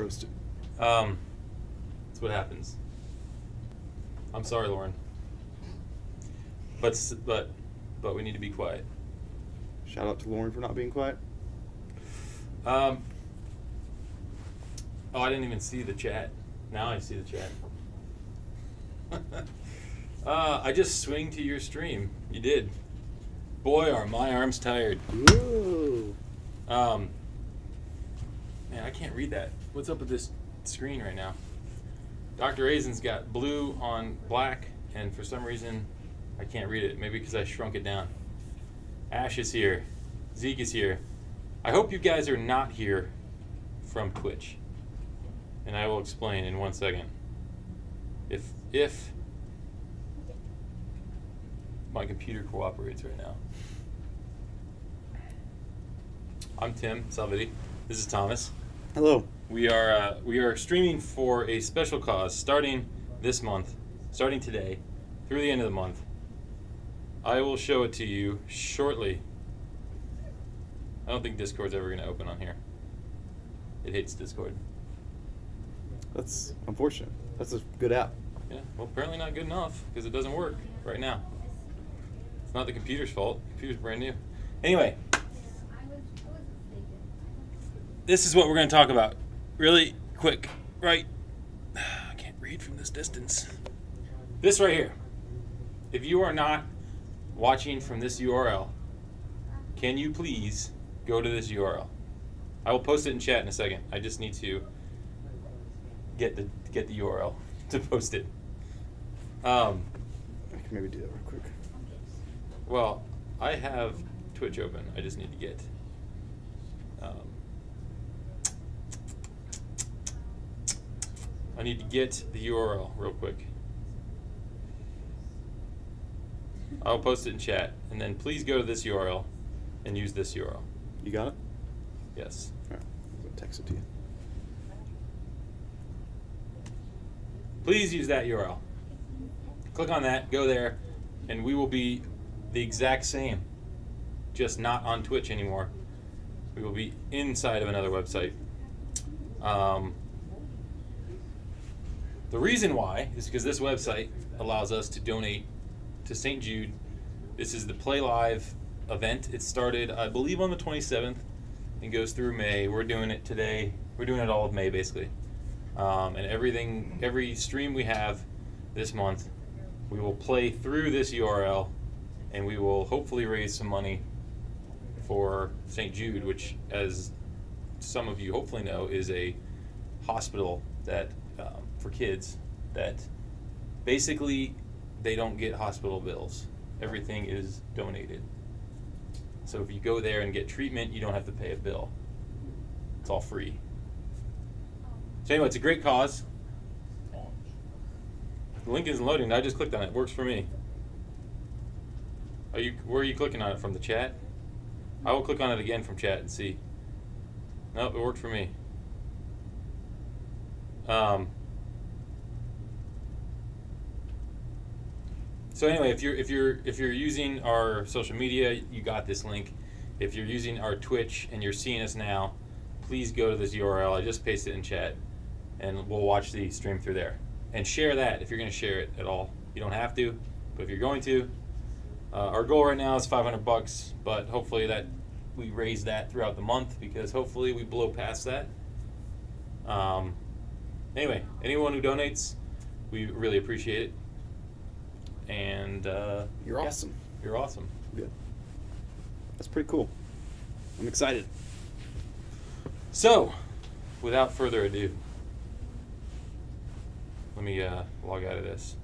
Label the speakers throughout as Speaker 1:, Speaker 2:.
Speaker 1: Roasted.
Speaker 2: Um, that's what happens. I'm sorry, Lauren. But but but we need to be quiet.
Speaker 1: Shout out to Lauren for not being quiet.
Speaker 2: Um. Oh, I didn't even see the chat. Now I see the chat. uh, I just swing to your stream. You did. Boy, are my arms tired.
Speaker 1: Whoa.
Speaker 2: Um, man, I can't read that. What's up with this screen right now? Dr. Raisin's got blue on black, and for some reason, I can't read it. Maybe because I shrunk it down. Ash is here. Zeke is here. I hope you guys are not here from Twitch. And I will explain in one second. If if my computer cooperates right now. I'm Tim Salviti. This is Thomas.
Speaker 1: Hello.
Speaker 2: We are uh, we are streaming for a special cause starting this month, starting today, through the end of the month. I will show it to you shortly. I don't think Discord's ever going to open on here. It hates Discord.
Speaker 1: That's unfortunate. That's a good app.
Speaker 2: Yeah, well, apparently not good enough because it doesn't work right now. It's not the computer's fault. The computer's brand new. Anyway, this is what we're going to talk about. Really quick, right? I can't read from this distance. This right here. If you are not watching from this URL, can you please go to this URL? I will post it in chat in a second. I just need to get the get the URL to post it. Um,
Speaker 1: I can maybe do that real quick.
Speaker 2: well, I have Twitch open. I just need to get. Um, I need to get the URL real quick. I'll post it in chat, and then please go to this URL and use this URL.
Speaker 1: You got it?
Speaker 2: Yes.
Speaker 1: All right. To text it to you.
Speaker 2: please use that URL. Click on that, go there, and we will be the exact same, just not on Twitch anymore. We will be inside of another website. Um, the reason why is because this website allows us to donate to St. Jude. This is the Play Live event. It started, I believe, on the 27th and goes through May. We're doing it today. We're doing it all of May, basically. Um, and everything, every stream we have this month, we will play through this URL, and we will hopefully raise some money for St. Jude, which, as some of you hopefully know, is a hospital that um, for kids that basically they don't get hospital bills. Everything is donated. So if you go there and get treatment, you don't have to pay a bill. It's all free. So anyway, it's a great cause. The link isn't loading. I just clicked on it. It works for me. Are you? Where are you clicking on it from the chat? I will click on it again from chat and see. Nope, it worked for me. Um, so anyway, if you're if you're if you're using our social media, you got this link. If you're using our Twitch and you're seeing us now, please go to this URL. I just pasted it in chat, and we'll watch the stream through there. And share that if you're going to share it at all. You don't have to, but if you're going to, uh, our goal right now is 500 bucks, but hopefully that we raise that throughout the month because hopefully we blow past that. Um, anyway, anyone who donates, we really appreciate it. And uh,
Speaker 1: You're
Speaker 2: yeah,
Speaker 1: awesome.
Speaker 2: You're awesome.
Speaker 1: Good. That's pretty cool. I'm excited.
Speaker 2: So, without further ado, let me uh, log out of this.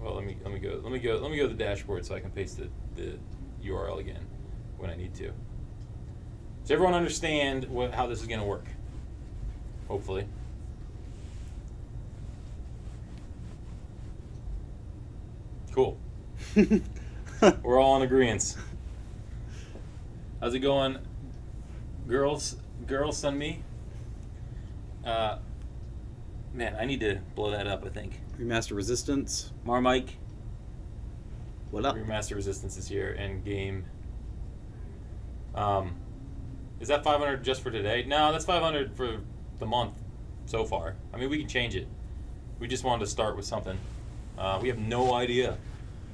Speaker 2: Well, let me let me go let me go let me go to the dashboard so I can paste the, the URL again when I need to. Does everyone understand what, how this is going to work? Hopefully. Cool. We're all in agreement. How's it going, girls? Girls, send me. Uh, man, I need to blow that up. I think
Speaker 1: Remaster Resistance.
Speaker 2: Marmike
Speaker 1: What up?
Speaker 2: Remaster Resistance is here and game. Um, Is that 500 just for today? No, that's 500 for the month so far. I mean, we can change it. We just wanted to start with something. Uh, we have no idea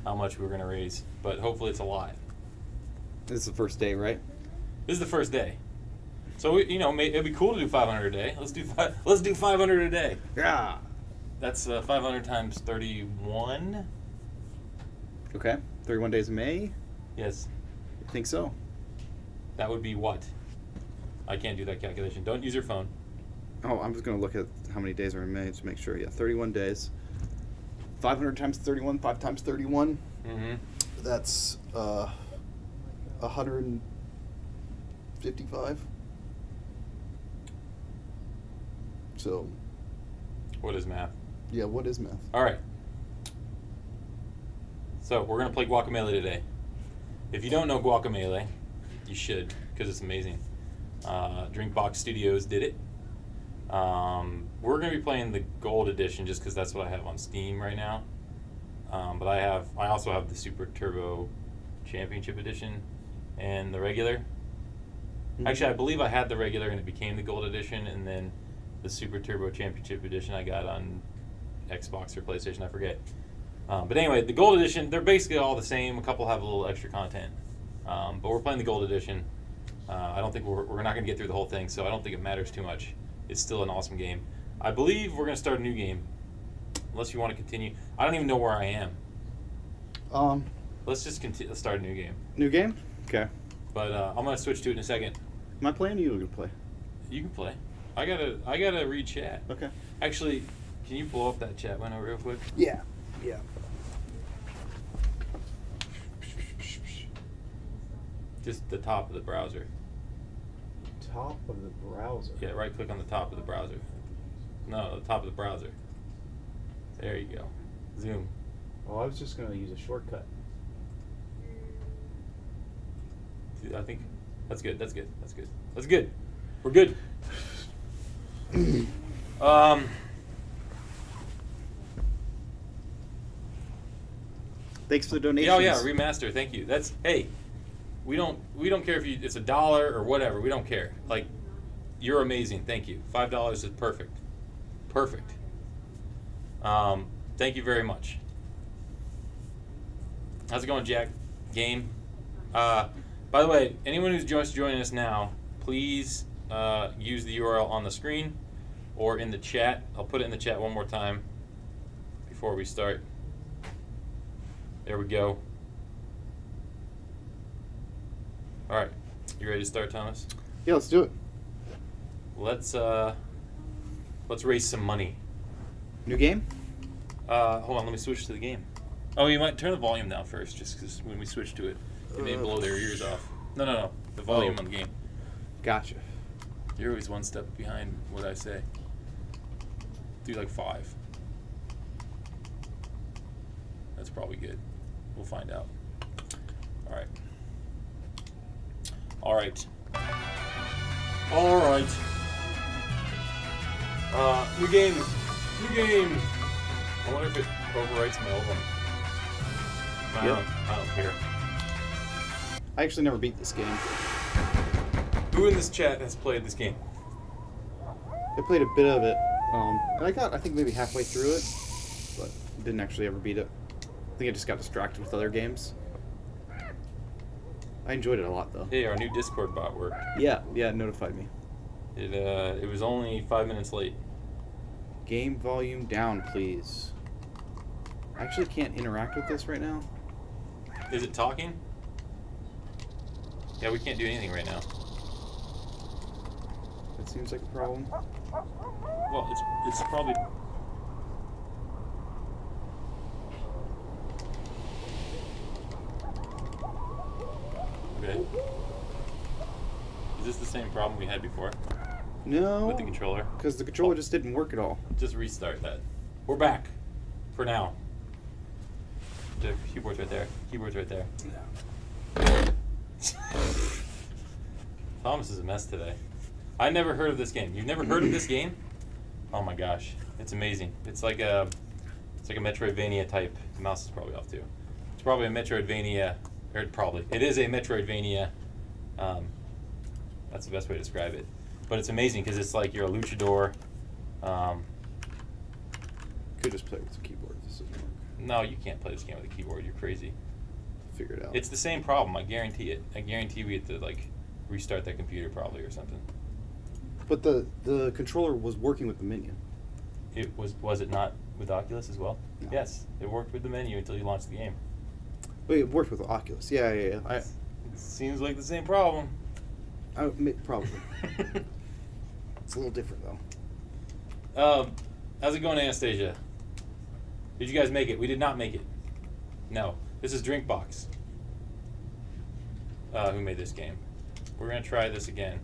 Speaker 2: how much we're going to raise, but hopefully it's a lot.
Speaker 1: This is the first day, right?
Speaker 2: This is the first day. So, we, you know, may, it'd be cool to do 500 a day. Let's do five, let's do 500 a day.
Speaker 1: Yeah.
Speaker 2: That's uh, 500 times 31.
Speaker 1: Okay. 31 days of May?
Speaker 2: Yes.
Speaker 1: I think so.
Speaker 2: That would be what? I can't do that calculation. Don't use your phone.
Speaker 1: Oh, I'm just going to look at how many days are in May to make sure. Yeah, 31 days. 500 times 31, 5 times 31.
Speaker 2: Mm-hmm.
Speaker 1: That's uh, 155. So,
Speaker 2: What is math?
Speaker 1: yeah, what is math?
Speaker 2: All right. So we're gonna play Guacamelee today. If you don't know Guacamelee, you should because it's amazing. Uh, Drinkbox Studios did it. Um, we're gonna be playing the Gold Edition just because that's what I have on Steam right now. Um, but I have, I also have the Super Turbo Championship Edition and the regular. Actually, I believe I had the regular and it became the Gold Edition, and then the Super Turbo Championship Edition I got on Xbox or PlayStation, I forget. Um, but anyway, the Gold Edition, they're basically all the same. A couple have a little extra content. Um, but we're playing the Gold Edition. Uh, I don't think we're, we're not going to get through the whole thing, so I don't think it matters too much. It's still an awesome game. I believe we're going to start a new game. Unless you want to continue. I don't even know where I am.
Speaker 1: Um,
Speaker 2: Let's just continue, let's start a new game.
Speaker 1: new game? Okay.
Speaker 2: But uh, I'm going to switch to it in a second.
Speaker 1: Am I playing or you to play?
Speaker 2: You can play. I gotta, I gotta read chat.
Speaker 1: Okay.
Speaker 2: Actually, can you blow up that chat window real quick?
Speaker 1: Yeah. Yeah.
Speaker 2: Just the top of the browser.
Speaker 3: Top of the browser.
Speaker 2: Yeah, right click on the top of the browser. No, the top of the browser. There you go. Zoom.
Speaker 3: Oh, I was just going to use a shortcut.
Speaker 2: I think that's good. That's good. That's good. That's good. We're good. Um.
Speaker 1: Thanks for the donation.
Speaker 2: Oh yeah, remaster. Thank you. That's hey. We don't we don't care if you it's a dollar or whatever. We don't care. Like, you're amazing. Thank you. Five dollars is perfect. Perfect. Um, thank you very much. How's it going, Jack? Game. Uh, by the way, anyone who's just joining us now, please uh, use the URL on the screen or in the chat. I'll put it in the chat one more time before we start. There we go. All right, you ready to start, Thomas?
Speaker 1: Yeah, let's do it.
Speaker 2: Let's uh, let's raise some money.
Speaker 1: New game?
Speaker 2: Uh, hold on, let me switch to the game. Oh, you might turn the volume down first, just because when we switch to it, it may
Speaker 1: Uh.
Speaker 2: blow their ears off. No, no, no, the volume
Speaker 1: Oh.
Speaker 2: on the game.
Speaker 1: Gotcha.
Speaker 2: You're always one step behind what I say. Do like five. That's probably good. We'll find out. All right. All right. All right. Uh, new game. New game. I wonder if it overwrites my old one. I,
Speaker 1: Yep.
Speaker 2: don't, I don't care.
Speaker 1: I actually never beat this game.
Speaker 2: Who in this chat has played this game?
Speaker 1: I played a bit of it. Um, and I got, I think, maybe halfway through it, but didn't actually ever beat it. I think I just got distracted with other games. I enjoyed it a lot, though.
Speaker 2: Hey, our new Discord bot worked.
Speaker 1: Yeah, yeah, it notified me.
Speaker 2: It uh, it was only five minutes late.
Speaker 1: Game volume down, please. I actually can't interact with this right now.
Speaker 2: Is it talking? Yeah, we can't do anything right now.
Speaker 1: That seems like a problem.
Speaker 2: Well, it's it's probably. Okay. Is this the same problem we had before
Speaker 1: No,
Speaker 2: with the controller?
Speaker 1: because the controller just didn't work at all.
Speaker 2: Just restart that. We're back. For now. The keyboard's right there. Keyboard's right there. Thomas is a mess today. I never heard of this game. You've never heard of this game? Oh my gosh, it's amazing. It's like a, it's like a Metroidvania type. The mouse is probably off too. It's probably a Metroidvania, or probably it is a Metroidvania, um, That's the best way to describe it. But it's amazing because it's like you're a luchador. Um,
Speaker 1: Could just play with the keyboard. This doesn't work.
Speaker 2: no, you can't play this game with a keyboard. You're crazy.
Speaker 1: Figure it out.
Speaker 2: It's the same problem. I guarantee it. I guarantee we have to like restart that computer probably or something.
Speaker 1: But the the controller was working with the menu.
Speaker 2: It was was it not with Oculus as well?
Speaker 1: No.
Speaker 2: Yes, it worked with the menu until you launched the game.
Speaker 1: Wait, it worked with Oculus. Yeah, yeah, yeah. I,
Speaker 2: It seems like the same problem.
Speaker 1: I probably. it's a little different though.
Speaker 2: um, how's it going, Anastasia? Did you guys make it? We did not make it. No, this is Drinkbox. Uh, who made this game? We're gonna try this again.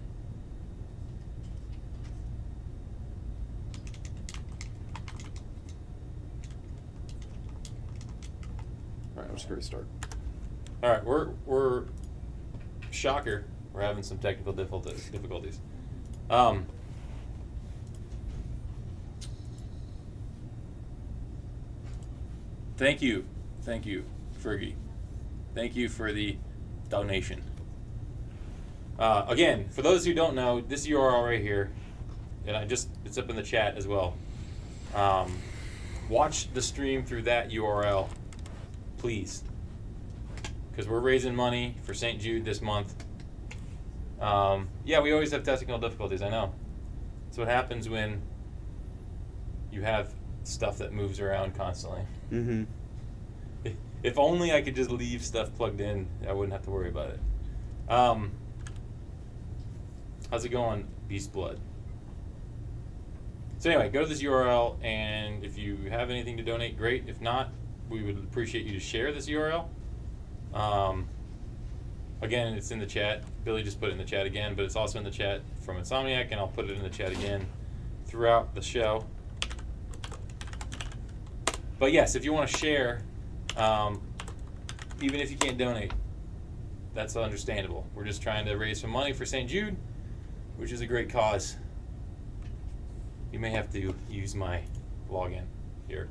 Speaker 1: I'm just gonna restart.
Speaker 2: All right, we're we're shocker. We're having some technical difficulties. Difficulties. Um, thank you, thank you, Fergie. Thank you for the donation. Uh, again, for those who don't know, this URL right here, and I just it's up in the chat as well. Um, watch the stream through that URL, please because we're raising money for St. Jude this month. Um, yeah, we always have technical difficulties. I know. That's what happens when you have stuff that moves around constantly.
Speaker 1: Mm-hmm.
Speaker 2: If only I could just leave stuff plugged in, I wouldn't have to worry about it. Um, how's it going, Beast Blood? So anyway, go to this URL, and if you have anything to donate, great. If not, we would appreciate you to share this URL. Um, again, it's in the chat. Billy just put it in the chat again, but it's also in the chat from Insomniac, and I'll put it in the chat again throughout the show. But yes, if you want to share, um, even if you can't donate, that's understandable. We're just trying to raise some money for St. Jude, which is a great cause. You may have to use my login here.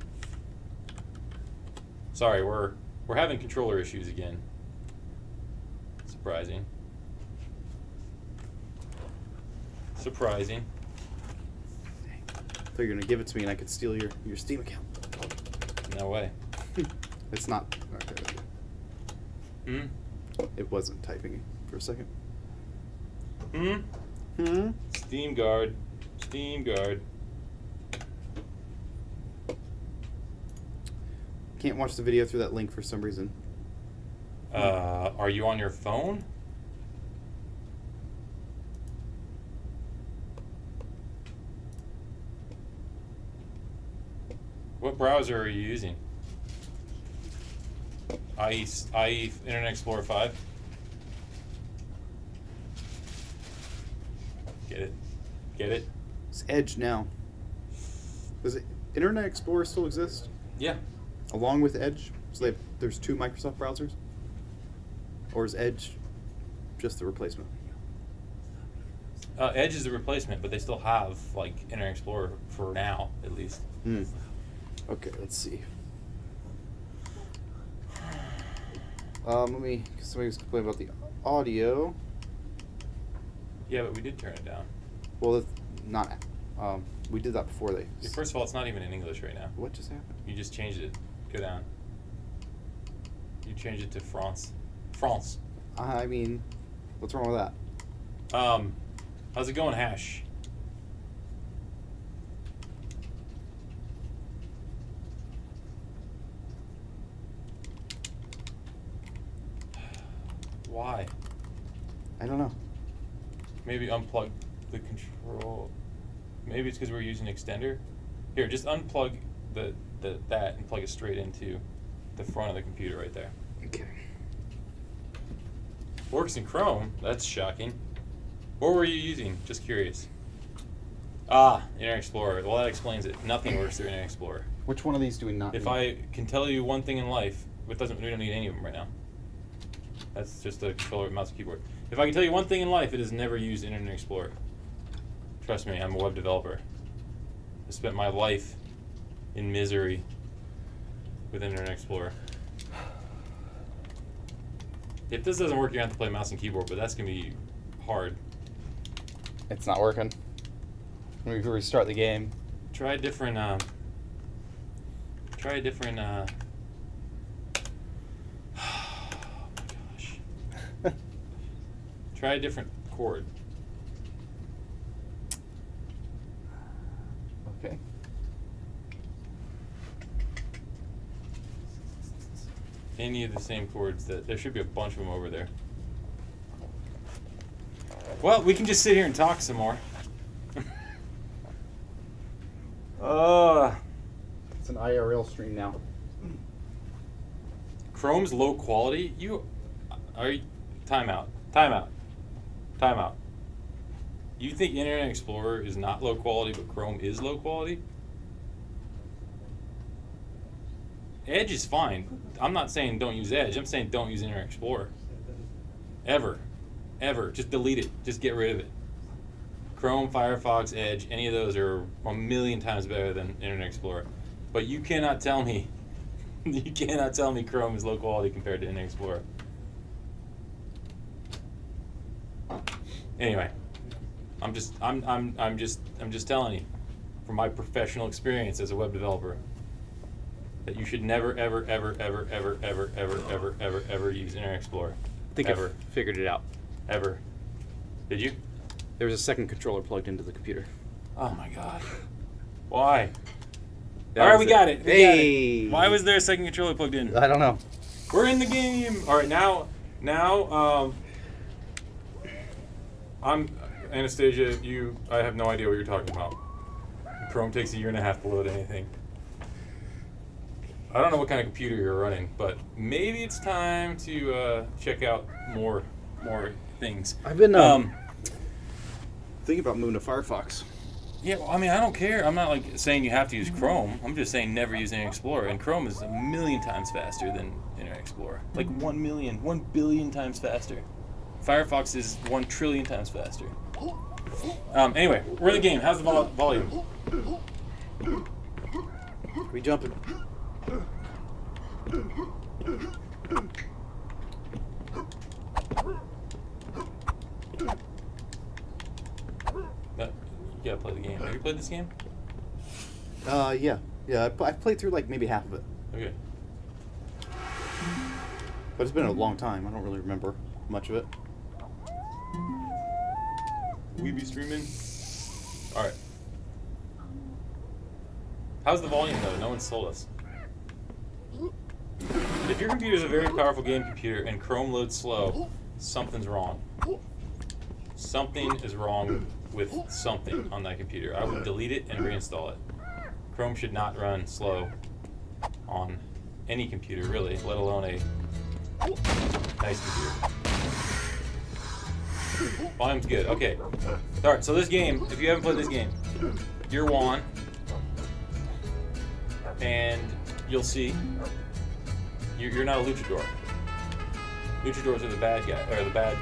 Speaker 2: Sorry, we're we're having controller issues again. Surprising. Surprising.
Speaker 1: thought you were gonna give it to me and I could steal your, your Steam account.
Speaker 2: No way.
Speaker 1: It's not. Okay, okay.
Speaker 2: Hmm?
Speaker 1: It wasn't typing for a second.
Speaker 2: Hmm?
Speaker 1: Hmm.
Speaker 2: Steam guard. Steam guard.
Speaker 1: Can't watch the video through that link for some reason.
Speaker 2: Uh, are you on your phone? What browser are you using? IE, IE Internet Explorer 5? Get it? Get it?
Speaker 1: It's Edge now. Does it, Internet Explorer still exist
Speaker 2: Yeah.
Speaker 1: Along with Edge? So they have, there's two Microsoft browsers, or is Edge just the replacement?
Speaker 2: Uh, Edge is the replacement, but they still have like Internet Explorer for now, at least.
Speaker 1: Hmm. Okay, let's see. Um, let me. Somebody was complaining about the audio.
Speaker 2: Yeah, but we did turn it down.
Speaker 1: Well, it's not. Um, we did that before they.
Speaker 2: First of all, it's not even in English right now.
Speaker 1: What just happened?
Speaker 2: You just changed it. Go down. You change it to France. France.
Speaker 1: I mean, what's wrong with that?
Speaker 2: Um, how's it going, Hash? Why?
Speaker 1: I don't know.
Speaker 2: Maybe unplug the control. Maybe it's because we're using extender. Here, just unplug the, the that and plug it straight into the front of the computer right there.
Speaker 1: Okay.
Speaker 2: Works in Chrome. That's shocking. What were you using? Just curious. Ah, Internet Explorer. Well, that explains it. Nothing works through Internet Explorer.
Speaker 1: Which one of these do we not?
Speaker 2: If
Speaker 1: need?
Speaker 2: I can tell you one thing in life, it doesn't. We don't need any of them right now. That's just a controller, mouse, and keyboard. If I can tell you one thing in life, it is never use Internet Explorer. Trust me, I'm a web developer. I spent my life in misery with Internet Explorer. If this doesn't work, you have to play mouse and keyboard, but that's gonna be hard.
Speaker 1: It's not working. We restart the game.
Speaker 2: Try a different. Um, try a different. Uh, oh my gosh. Try a different chord.
Speaker 1: Okay.
Speaker 2: Any of the same chords that there should be a bunch of them over there. Well, we can just sit here and talk some more. uh,
Speaker 1: It's an IRL stream now.
Speaker 2: Chrome's low quality. You are you, timeout. Timeout. Timeout. You think Internet Explorer is not low quality, but Chrome is low quality? Edge is fine. I'm not saying don't use Edge. I'm saying don't use Internet Explorer. Ever. Ever. Just delete it. Just get rid of it. Chrome, Firefox, Edge, any of those are a million times better than Internet Explorer. But you cannot tell me, you cannot tell me Chrome is low quality compared to Internet Explorer. Anyway, I'm just, I'm, I'm, I'm just, I'm just telling you, from my professional experience as a web developer, that you should never, ever, ever, ever, ever, ever, ever, ever, ever, ever use Internet Explorer.
Speaker 1: I think
Speaker 2: ever,
Speaker 1: I figured it out.
Speaker 2: ever. Did you?
Speaker 1: There was a second controller plugged into the computer.
Speaker 2: Oh my god. Why?
Speaker 1: That
Speaker 2: All right,
Speaker 1: was
Speaker 2: we got it. we got it. Why was there a second controller plugged in?
Speaker 1: I don't know.
Speaker 2: We're in the game. All right, now, now, um, I'm Anastasia. You, I have no idea what you're talking about. Chrome takes a year and a half to load anything. I don't know what kind of computer you're running, but maybe it's time to uh, check out more, more things.
Speaker 1: I've been,
Speaker 2: um,
Speaker 1: um, thinking about moving to Firefox.
Speaker 2: Yeah, well, I mean, I don't care. I'm not like saying you have to use Chrome. I'm just saying never use Internet Explorer. And Chrome is a million times faster than Internet Explorer. Like one million, one billion times faster. Firefox is one trillion times faster. Um, anyway, we're in the game. How's the vol- volume?
Speaker 1: We jumping.
Speaker 2: You gotta play the game. Have you played this game?
Speaker 1: Uh, yeah, yeah. I, I've played through like maybe half of it,
Speaker 2: Okay.
Speaker 1: but it's been a long time. I don't really remember much of it.
Speaker 2: We be streaming. All right. How's the volume though? No one sold us. If your computer is a very powerful game computer and Chrome loads slow, something's wrong. Something is wrong with something on that computer. I would delete it and reinstall it. Chrome should not run slow on any computer, really, let alone a nice computer. Volume's good. Okay. Alright, so this game, if you haven't played this game, you're Juan. And you'll see. You're, you're not a luchador. Luchadors are the bad guy, or the bad,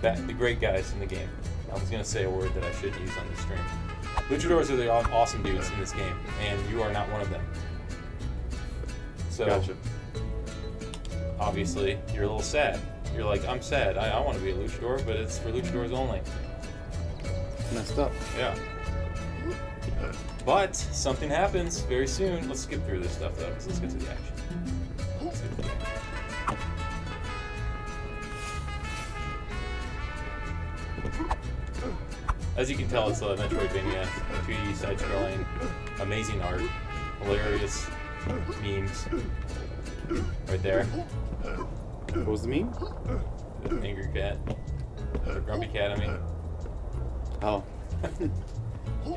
Speaker 2: bad, the great guys in the game. I was gonna say a word that I shouldn't use on the stream. Luchadors are the aw- awesome dudes in this game, and you are not one of them. So,
Speaker 1: Gotcha.
Speaker 2: obviously, you're a little sad. You're like, I'm sad. I, I want to be a luchador, but it's for luchadors only.
Speaker 1: Messed up.
Speaker 2: Yeah. But something happens very soon. Let's skip through this stuff though, 'cause let's get to the action. As you can tell, it's a Metroidvania, 2D side-scrolling, amazing art, hilarious memes, right there.
Speaker 1: What was the meme?
Speaker 2: The angry cat, or grumpy cat. I mean.
Speaker 1: Oh.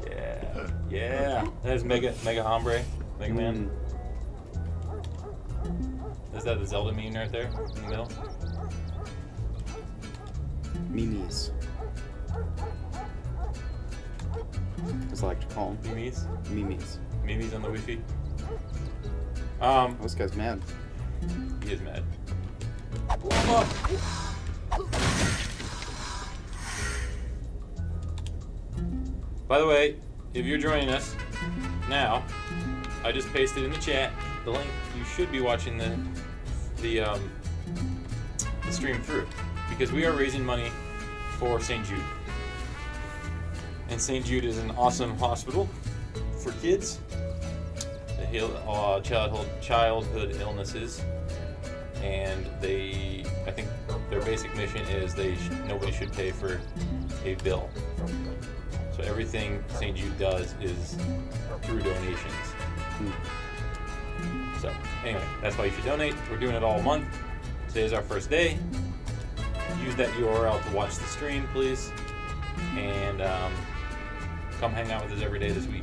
Speaker 2: Yeah, yeah. There's Mega Mega Hombre, Mega Man. Hmm. Is that the Zelda meme right there in the middle?
Speaker 1: Memes. As I like to call them.
Speaker 2: Mimis?
Speaker 1: Memes.
Speaker 2: Memes on the Wi-Fi? Um,
Speaker 1: Oh, this guy's mad.
Speaker 2: he is mad. Blow him up! By the way, if you're joining us now, I just pasted in the chat the link. You should be watching the the um, the stream through because we are raising money for St. Jude. And St. Jude is an awesome hospital for kids. They heal uh, childhood childhood illnesses, and they I think their basic mission is they sh- nobody should pay for a bill. So everything St. Jude does is through donations. So anyway, that's why you should donate. We're doing it all month. Today is our first day. Use that URL to watch the stream, please, and um, come hang out with us every day this week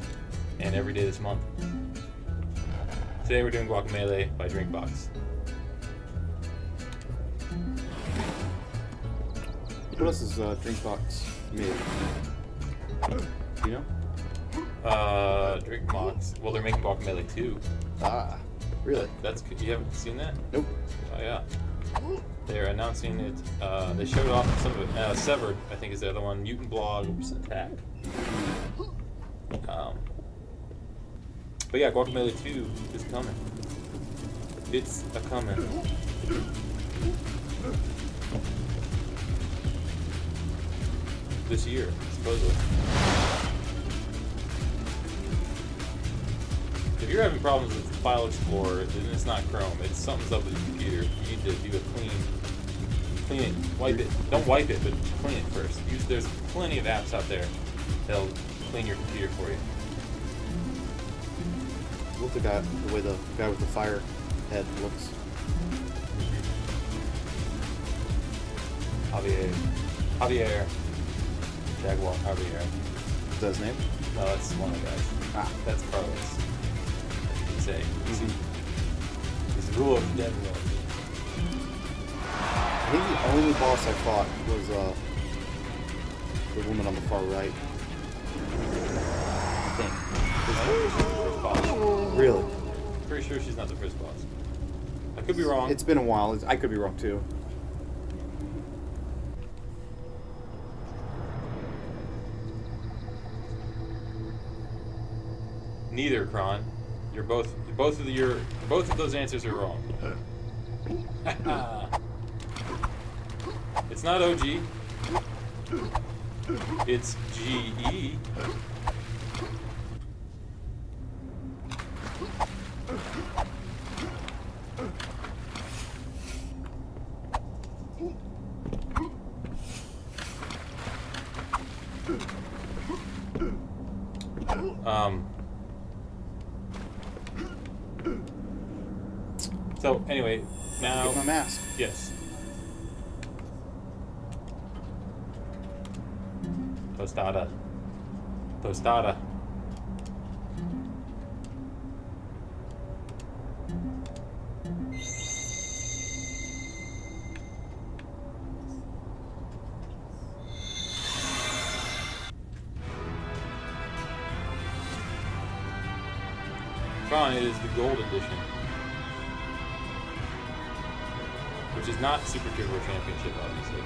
Speaker 2: and every day this month. Today we're doing Guacamelee by Drinkbox.
Speaker 1: What else is uh, Drinkbox made? You know?
Speaker 2: Uh, Drinkbox. Well, they're making Guacamelee too.
Speaker 1: Ah, really?
Speaker 2: That's good. You haven't seen that?
Speaker 1: Nope.
Speaker 2: Oh yeah. They're announcing it. Uh, they showed off some of it. Uh, Severed, I think, is the other one. Mutant Blobs Attack. Um, but yeah, Guacamelee 2 is coming. It's a coming. This year, supposedly. If you're having problems with File Explorer, then it's not Chrome. It's something's up with your computer. You need to do a clean, clean it, wipe it. Don't wipe it, but clean it first. Use there's plenty of apps out there that'll clean your computer for you.
Speaker 1: Look the guy, the way the guy with the fire head looks.
Speaker 2: Javier, Javier, Jaguar Javier.
Speaker 1: Is that his name?
Speaker 2: No, that's one of the guys.
Speaker 1: Ah.
Speaker 2: That's Carlos. Should say.
Speaker 1: Mhm.
Speaker 2: He's the rule of dead world.
Speaker 1: I think the only boss I fought was uh, the woman on the far right. I think. Really?
Speaker 2: Pretty sure she's not the first boss. I could be wrong.
Speaker 1: It's been a while. It's- I could be wrong too.
Speaker 2: Neither, Kron. You're both both of the, your both of those answers are wrong. it's not OG. It's. GE. Gold edition. Which is not Super Turbo Championship, obviously.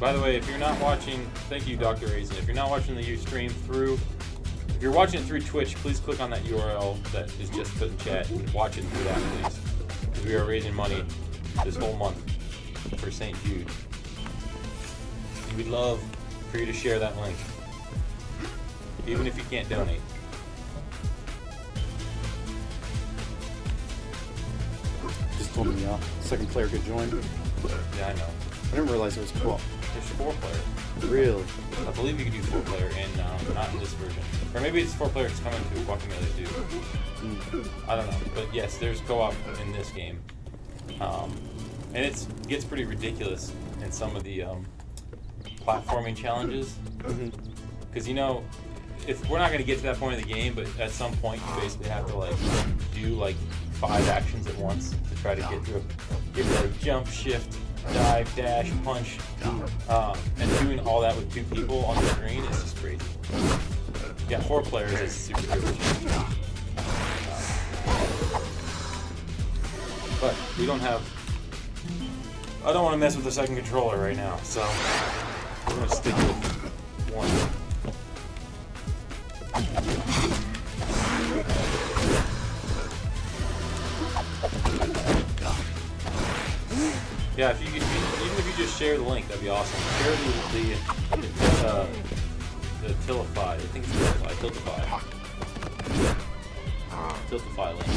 Speaker 2: By the way, if you're not watching, thank you, Dr. Raisin. If you're not watching the Ustream through, if you're watching it through Twitch, please click on that URL that is just put in chat and watch it through that, please. Because we are raising money this whole month for St. Jude. And we'd love for you to share that link, even if you can't donate.
Speaker 1: Just told me the uh, second player could join.
Speaker 2: Yeah, I know.
Speaker 1: I didn't realize it was co-op.
Speaker 2: There's four player.
Speaker 1: Really?
Speaker 2: I believe you can do four player in um, not in this version, or maybe it's four players coming to Guacamelee 2.
Speaker 1: Mm.
Speaker 2: I don't know, but yes, there's co-op in this game, um, and it gets pretty ridiculous in some of the um, platforming challenges. Because you know, if we're not going to get to that point of the game, but at some point you basically have to like do like five actions at once to try to get through. Have to like jump, shift, dive, dash, punch, um, and doing all that with two people on the screen is just crazy. Yeah, four players is super challenging. But we don't have I don't want to mess with the second controller right now, so we're gonna stick with be awesome. Share the the, uh, the Tiltify. I think it's Tiltify. Tiltify. Tiltify link.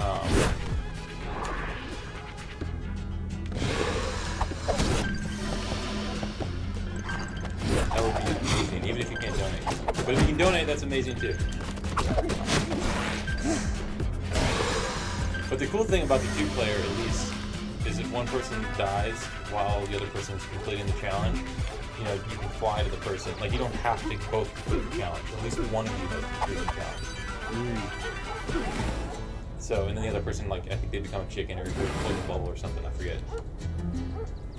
Speaker 2: Um, that would be amazing, even if you can't donate. But if you can donate, that's amazing too. But the cool thing about the two player, at least, is if one person dies while the other person is completing the challenge, you know, you can fly to the person. Like, you don't have to both complete the challenge. At least one of you has completed the challenge. So, and then the other person, like, I think they become a chicken or float a bubble or something. I forget.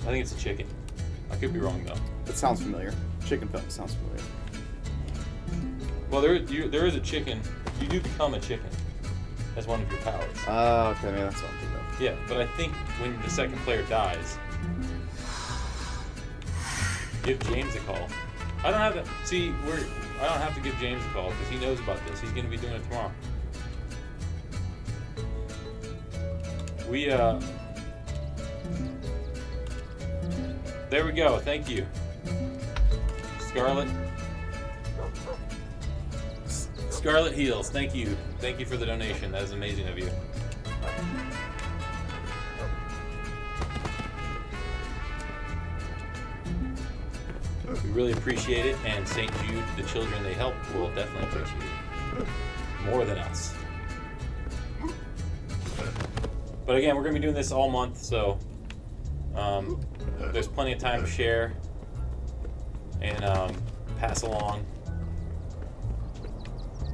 Speaker 2: I think it's a chicken. I could be wrong though.
Speaker 1: That sounds familiar. Chicken pelt sounds familiar.
Speaker 2: Well, there you, there is a chicken. You do become a chicken as one of your powers.
Speaker 1: Ah, okay, maybe that's what I'm thinking of.
Speaker 2: Yeah, but I think when the second player dies, give James a call. I don't have to see. We're I don't have to give James a call because he knows about this. He's going to be doing it tomorrow. We uh. There we go. Thank you, Scarlet. Scarlet Heels. Thank you. Thank you for the donation. That is amazing of you. We really appreciate it, and St. Jude, the children they help, will definitely appreciate it. More than us. But again, we're going to be doing this all month, so um, there's plenty of time to share and um, pass along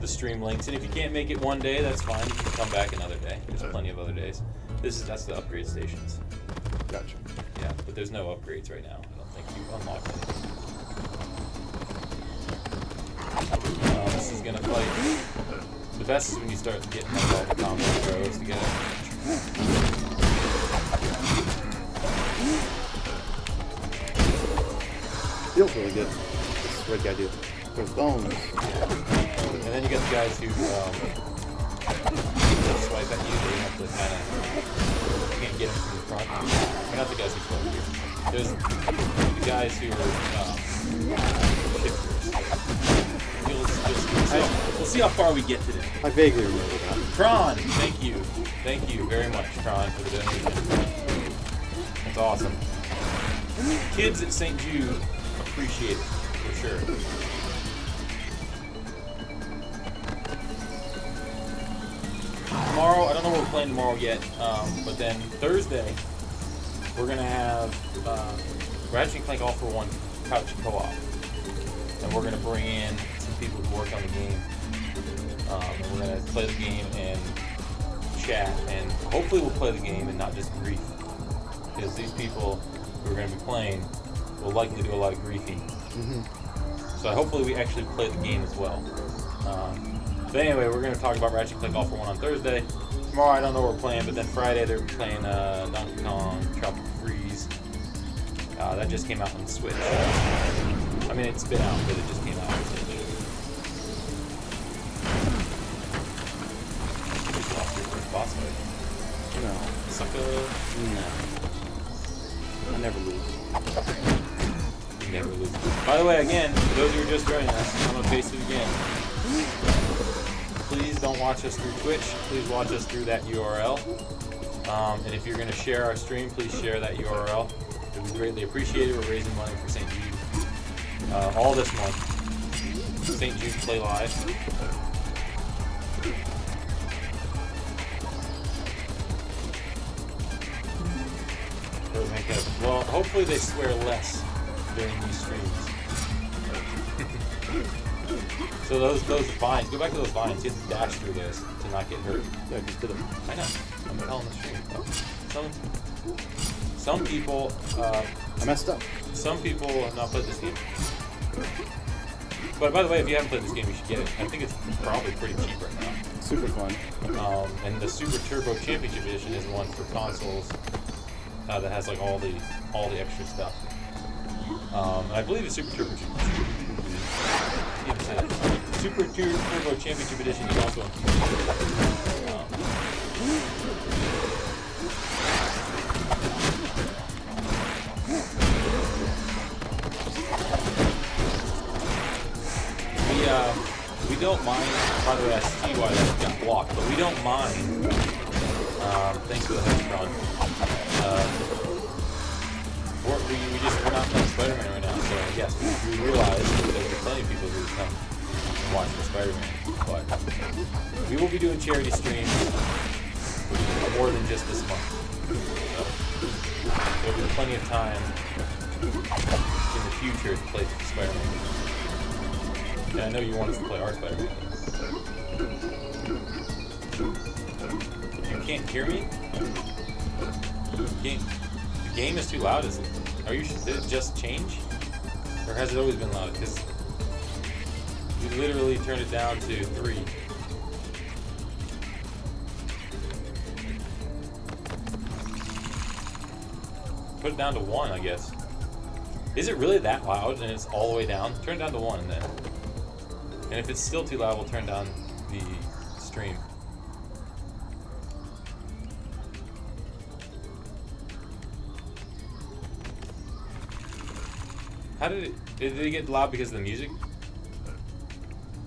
Speaker 2: the stream links. And if you can't make it one day, that's fine. You can come back another day. There's plenty of other days. This is that's the upgrade stations.
Speaker 1: Gotcha.
Speaker 2: Yeah, but there's no upgrades right now. I don't think you unlocked anything. Uh, this is gonna fight. The best is when you start getting like, all the combo throws together.
Speaker 1: Feels really good. This red guy do. Throws bones.
Speaker 2: And then you got the guys who um, swipe at you. They have to kind of you can't get them from the front. Or not the guys who swipe you. There's the guys who are um, shifters. We'll, just, we'll, see how, we'll see how far we get today.
Speaker 1: I vaguely remember that.
Speaker 2: Tron, thank you. Thank you very much, Tron, for the donation. That's awesome. Kids at St. Jude appreciate it, for sure. Tomorrow, I don't know playing tomorrow yet, um, but then Thursday, we're going to have uh, Ratchet and Clank All for One couch co-op. And we're going to bring in some people who work on the game. Um, and we're to play the game and chat, and hopefully we'll play the game and not just grief. Because these people who are going to be playing will likely do a lot of griefing. So hopefully we actually play the game as well. Um, but anyway, we're going to talk about Ratchet and Clank All for One on Thursday. Tomorrow I don't know what we're playing, but then Friday they're playing uh, Donkey Kong Tropical Freeze. Uh, that just came out on Switch. I mean, it's been out, but it just came out on Switch. Just lost your first boss fight.
Speaker 1: No.
Speaker 2: Sucker.
Speaker 1: No. I never lose.
Speaker 2: You never lose. By the way, again, for those who are just joining us, I'm gonna face it again. Please don't watch us through Twitch. Please watch us through that URL. Um, and if you're gonna share our stream, please share that URL. It would be greatly appreciated. We're raising money for St. Jude uh, all this month. St. Jude Play Live. Well, hopefully they swear less during these streams. So those those vines, go back to those vines. You have to dash through those to not get hurt.
Speaker 1: Yeah, just did it.
Speaker 2: I know. I'm telling the stream. Some some people uh,
Speaker 1: I messed up.
Speaker 2: some people have not played this game. But by the way, if you haven't played this game, you should get it. I think it's probably pretty cheap right now.
Speaker 1: Super fun.
Speaker 2: Um, and the Super Turbo Championship Edition is one for consoles. uh, that has like all the all the extra stuff. Um, and I believe the Super Turbo yeah, Super Turbo Championship Edition is also on we uh, we don't mind. By the way, I see why that got blocked, but we don't mind. Um, thanks for the host, Ron. Uh, we, we just we're not playing Spider-Man right now, so yes, we, we realize that there's plenty of people who come watch the Spider-Man, but we will be doing charity streams more than just this month. So, there'll be plenty of time in the future to play Spider-Man. And I know you want us to play our Spider-Man. You can't hear me? Game, the game is too loud, is it? Are you, did it just change? Or has it always been loud? Because we literally turned it down to three. Put it down to one, I guess. Is it really that loud and it's all the way down? Turn it down to one and then. And if it's still too loud, we'll turn down the stream. How did it, did it get loud because of the music?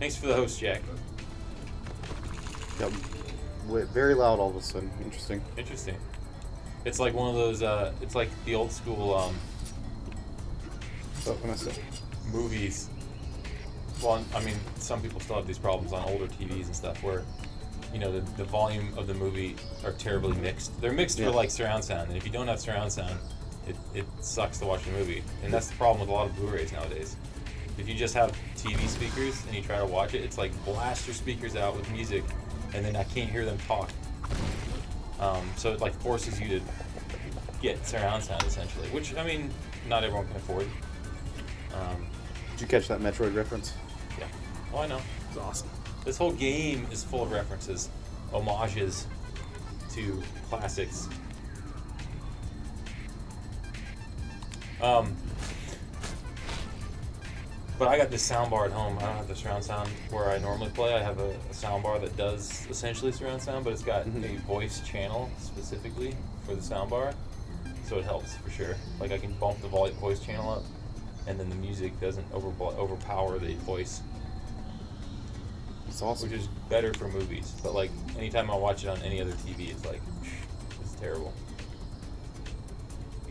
Speaker 2: Thanks for the host, Jack.
Speaker 1: Wa- very loud all of a sudden. Interesting.
Speaker 2: Interesting. It's like one of those, uh, it's like the old school, um,
Speaker 1: Oh, what am I saying?
Speaker 2: movies. Well, I mean, some people still have these problems on older TVs and stuff where, you know, the, the volume of the movie are terribly mixed. They're mixed
Speaker 1: Yeah.
Speaker 2: for like surround sound, and if you don't have surround sound, it, it sucks to watch the movie. And that's the problem with a lot of Blu-rays nowadays. If you just have TV speakers and you try to watch it, it's like blast your speakers out with music, and then I can't hear them talk. Um, so it like forces you to get surround sound essentially, which I mean, not everyone can afford. Um,
Speaker 1: Did you catch that Metroid reference?
Speaker 2: yeah. Oh, I know.
Speaker 1: It's awesome.
Speaker 2: This whole game is full of references, homages to classics. Um, but I got this sound bar at home. I don't have the surround sound where I normally play. I have a, a soundbar that does essentially surround sound, but it's got
Speaker 1: Mhm.
Speaker 2: a voice channel specifically for the sound bar. so it helps for sure. Like I can bump the volume voice channel up, and then the music doesn't over overpower the voice
Speaker 1: It's awesome.
Speaker 2: which is better for movies. But like anytime I watch it on any other TV, it's like it's terrible.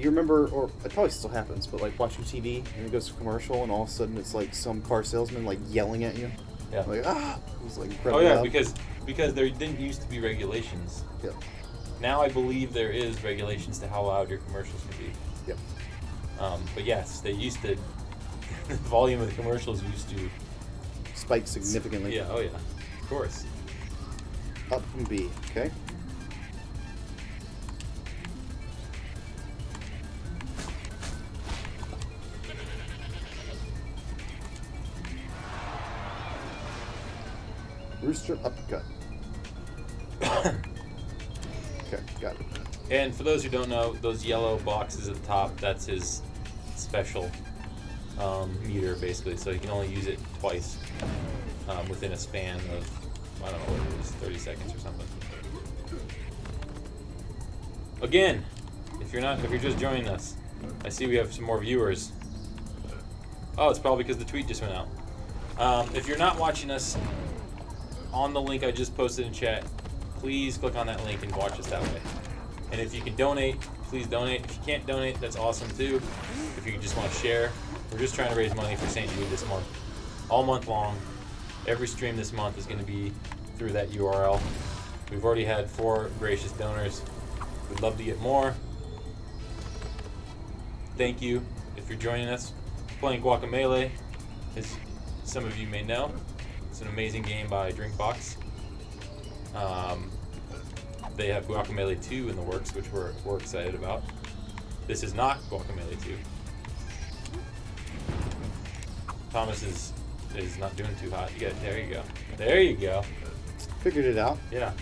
Speaker 1: You remember, or it probably still happens, but like watching TV and it goes to commercial, and all of a sudden it's like some car salesman like yelling at you,
Speaker 2: Yeah.
Speaker 1: like ah, it's like
Speaker 2: oh yeah,
Speaker 1: loud.
Speaker 2: because because there didn't used to be regulations.
Speaker 1: Yep.
Speaker 2: Now I believe there is regulations to how loud your commercials can be.
Speaker 1: Yep.
Speaker 2: Um, but yes, they used to. the volume of the commercials used to.
Speaker 1: Spike significantly.
Speaker 2: Yeah. Oh yeah. Of course.
Speaker 1: Up from B. Okay. Rooster uppercut. Okay, got it.
Speaker 2: And for those who don't know, those yellow boxes at the top, that's his special um, meter, basically. So you can only use it twice um, within a span of, I don't know what it is, 30 seconds or something. Again, if you're not, if you're just joining us, I see we have some more viewers. Oh, it's probably because the tweet just went out. Um, if you're not watching us on the link I just posted in chat, please click on that link and watch us that way. And if you can donate, please donate. If you can't donate, that's awesome too. If you just want to share, we're just trying to raise money for St. Jude this month, all month long. Every stream this month is going to be through that URL. We've already had four gracious donors. We'd love to get more. Thank you if you're joining us. Playing Guacamelee, as some of you may know, it's an amazing game by Drinkbox. Um, they have Guacamelee 2 in the works, which we're, we're excited about. This is not Guacamelee 2. Thomas is is not doing too hot. Got there you go. There you go.
Speaker 1: Figured it out.
Speaker 2: Yeah.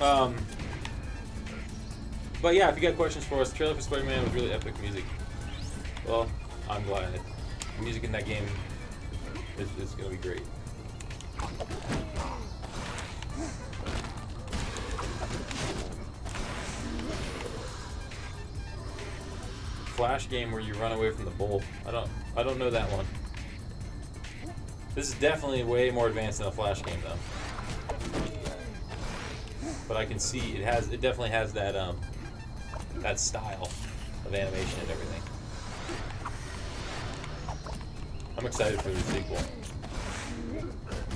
Speaker 2: Um but yeah, if you got questions for us, trailer for Spider-Man was really epic music. Well, I'm glad. The music in that game is going to be great. Flash game where you run away from the bull. I don't I don't know that one. This is definitely way more advanced than a Flash game though. But I can see it has it definitely has that um that style of animation and everything. I'm excited for the sequel.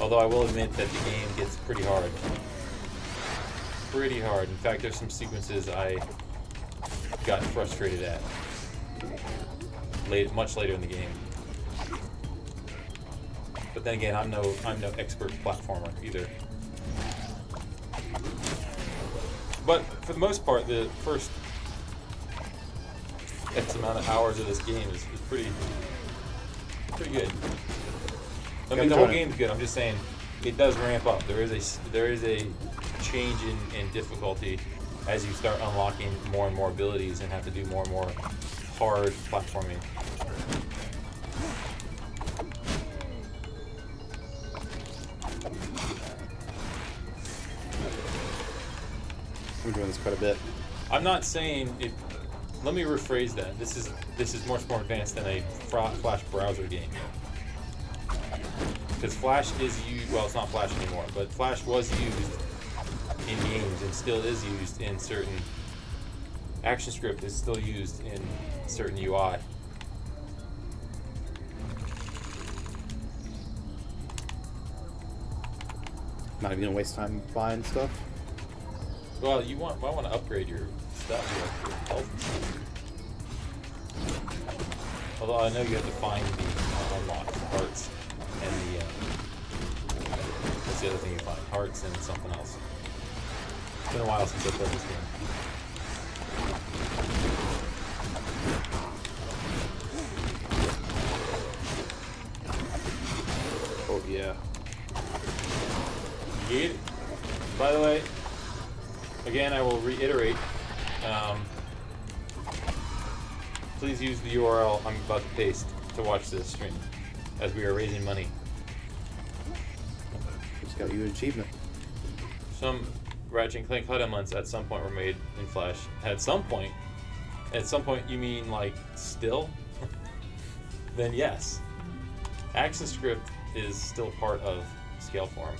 Speaker 2: Although I will admit that the game gets pretty hard. Pretty hard. In fact, there's some sequences I got frustrated at. Late, much later in the game. But then again, I'm no I'm no expert platformer either. But for the most part, the first X amount of hours of this game is, is pretty pretty good. I mean, the whole game's good. I'm just saying, it does ramp up. There is a there is a change in, in difficulty as you start unlocking more and more abilities and have to do more and more hard platforming.
Speaker 1: I'm doing this quite a bit.
Speaker 2: I'm not saying it. Let me rephrase that. This is this is much more advanced than a Flash browser game. Because Flash is used. Well, it's not Flash anymore, but Flash was used in games and still is used in certain. ActionScript is still used in certain UI.
Speaker 1: Not even gonna waste time buying stuff.
Speaker 2: Well, you want might want to upgrade your stuff. Although I know you have to find the uh, unlock the hearts and the uh, what's the other thing you find? Hearts and something else. It's been a while since I played this game.
Speaker 1: Oh yeah.
Speaker 2: By the way, again, I will reiterate. Um, please use the URL I'm about to paste to watch this stream, as we are raising money.
Speaker 1: Just got you an achievement.
Speaker 2: Some Ratchet and Clank HUD elements at some point were made in Flash. At some point, at some point you mean like still? then yes. ActionScript is still part of Scaleform.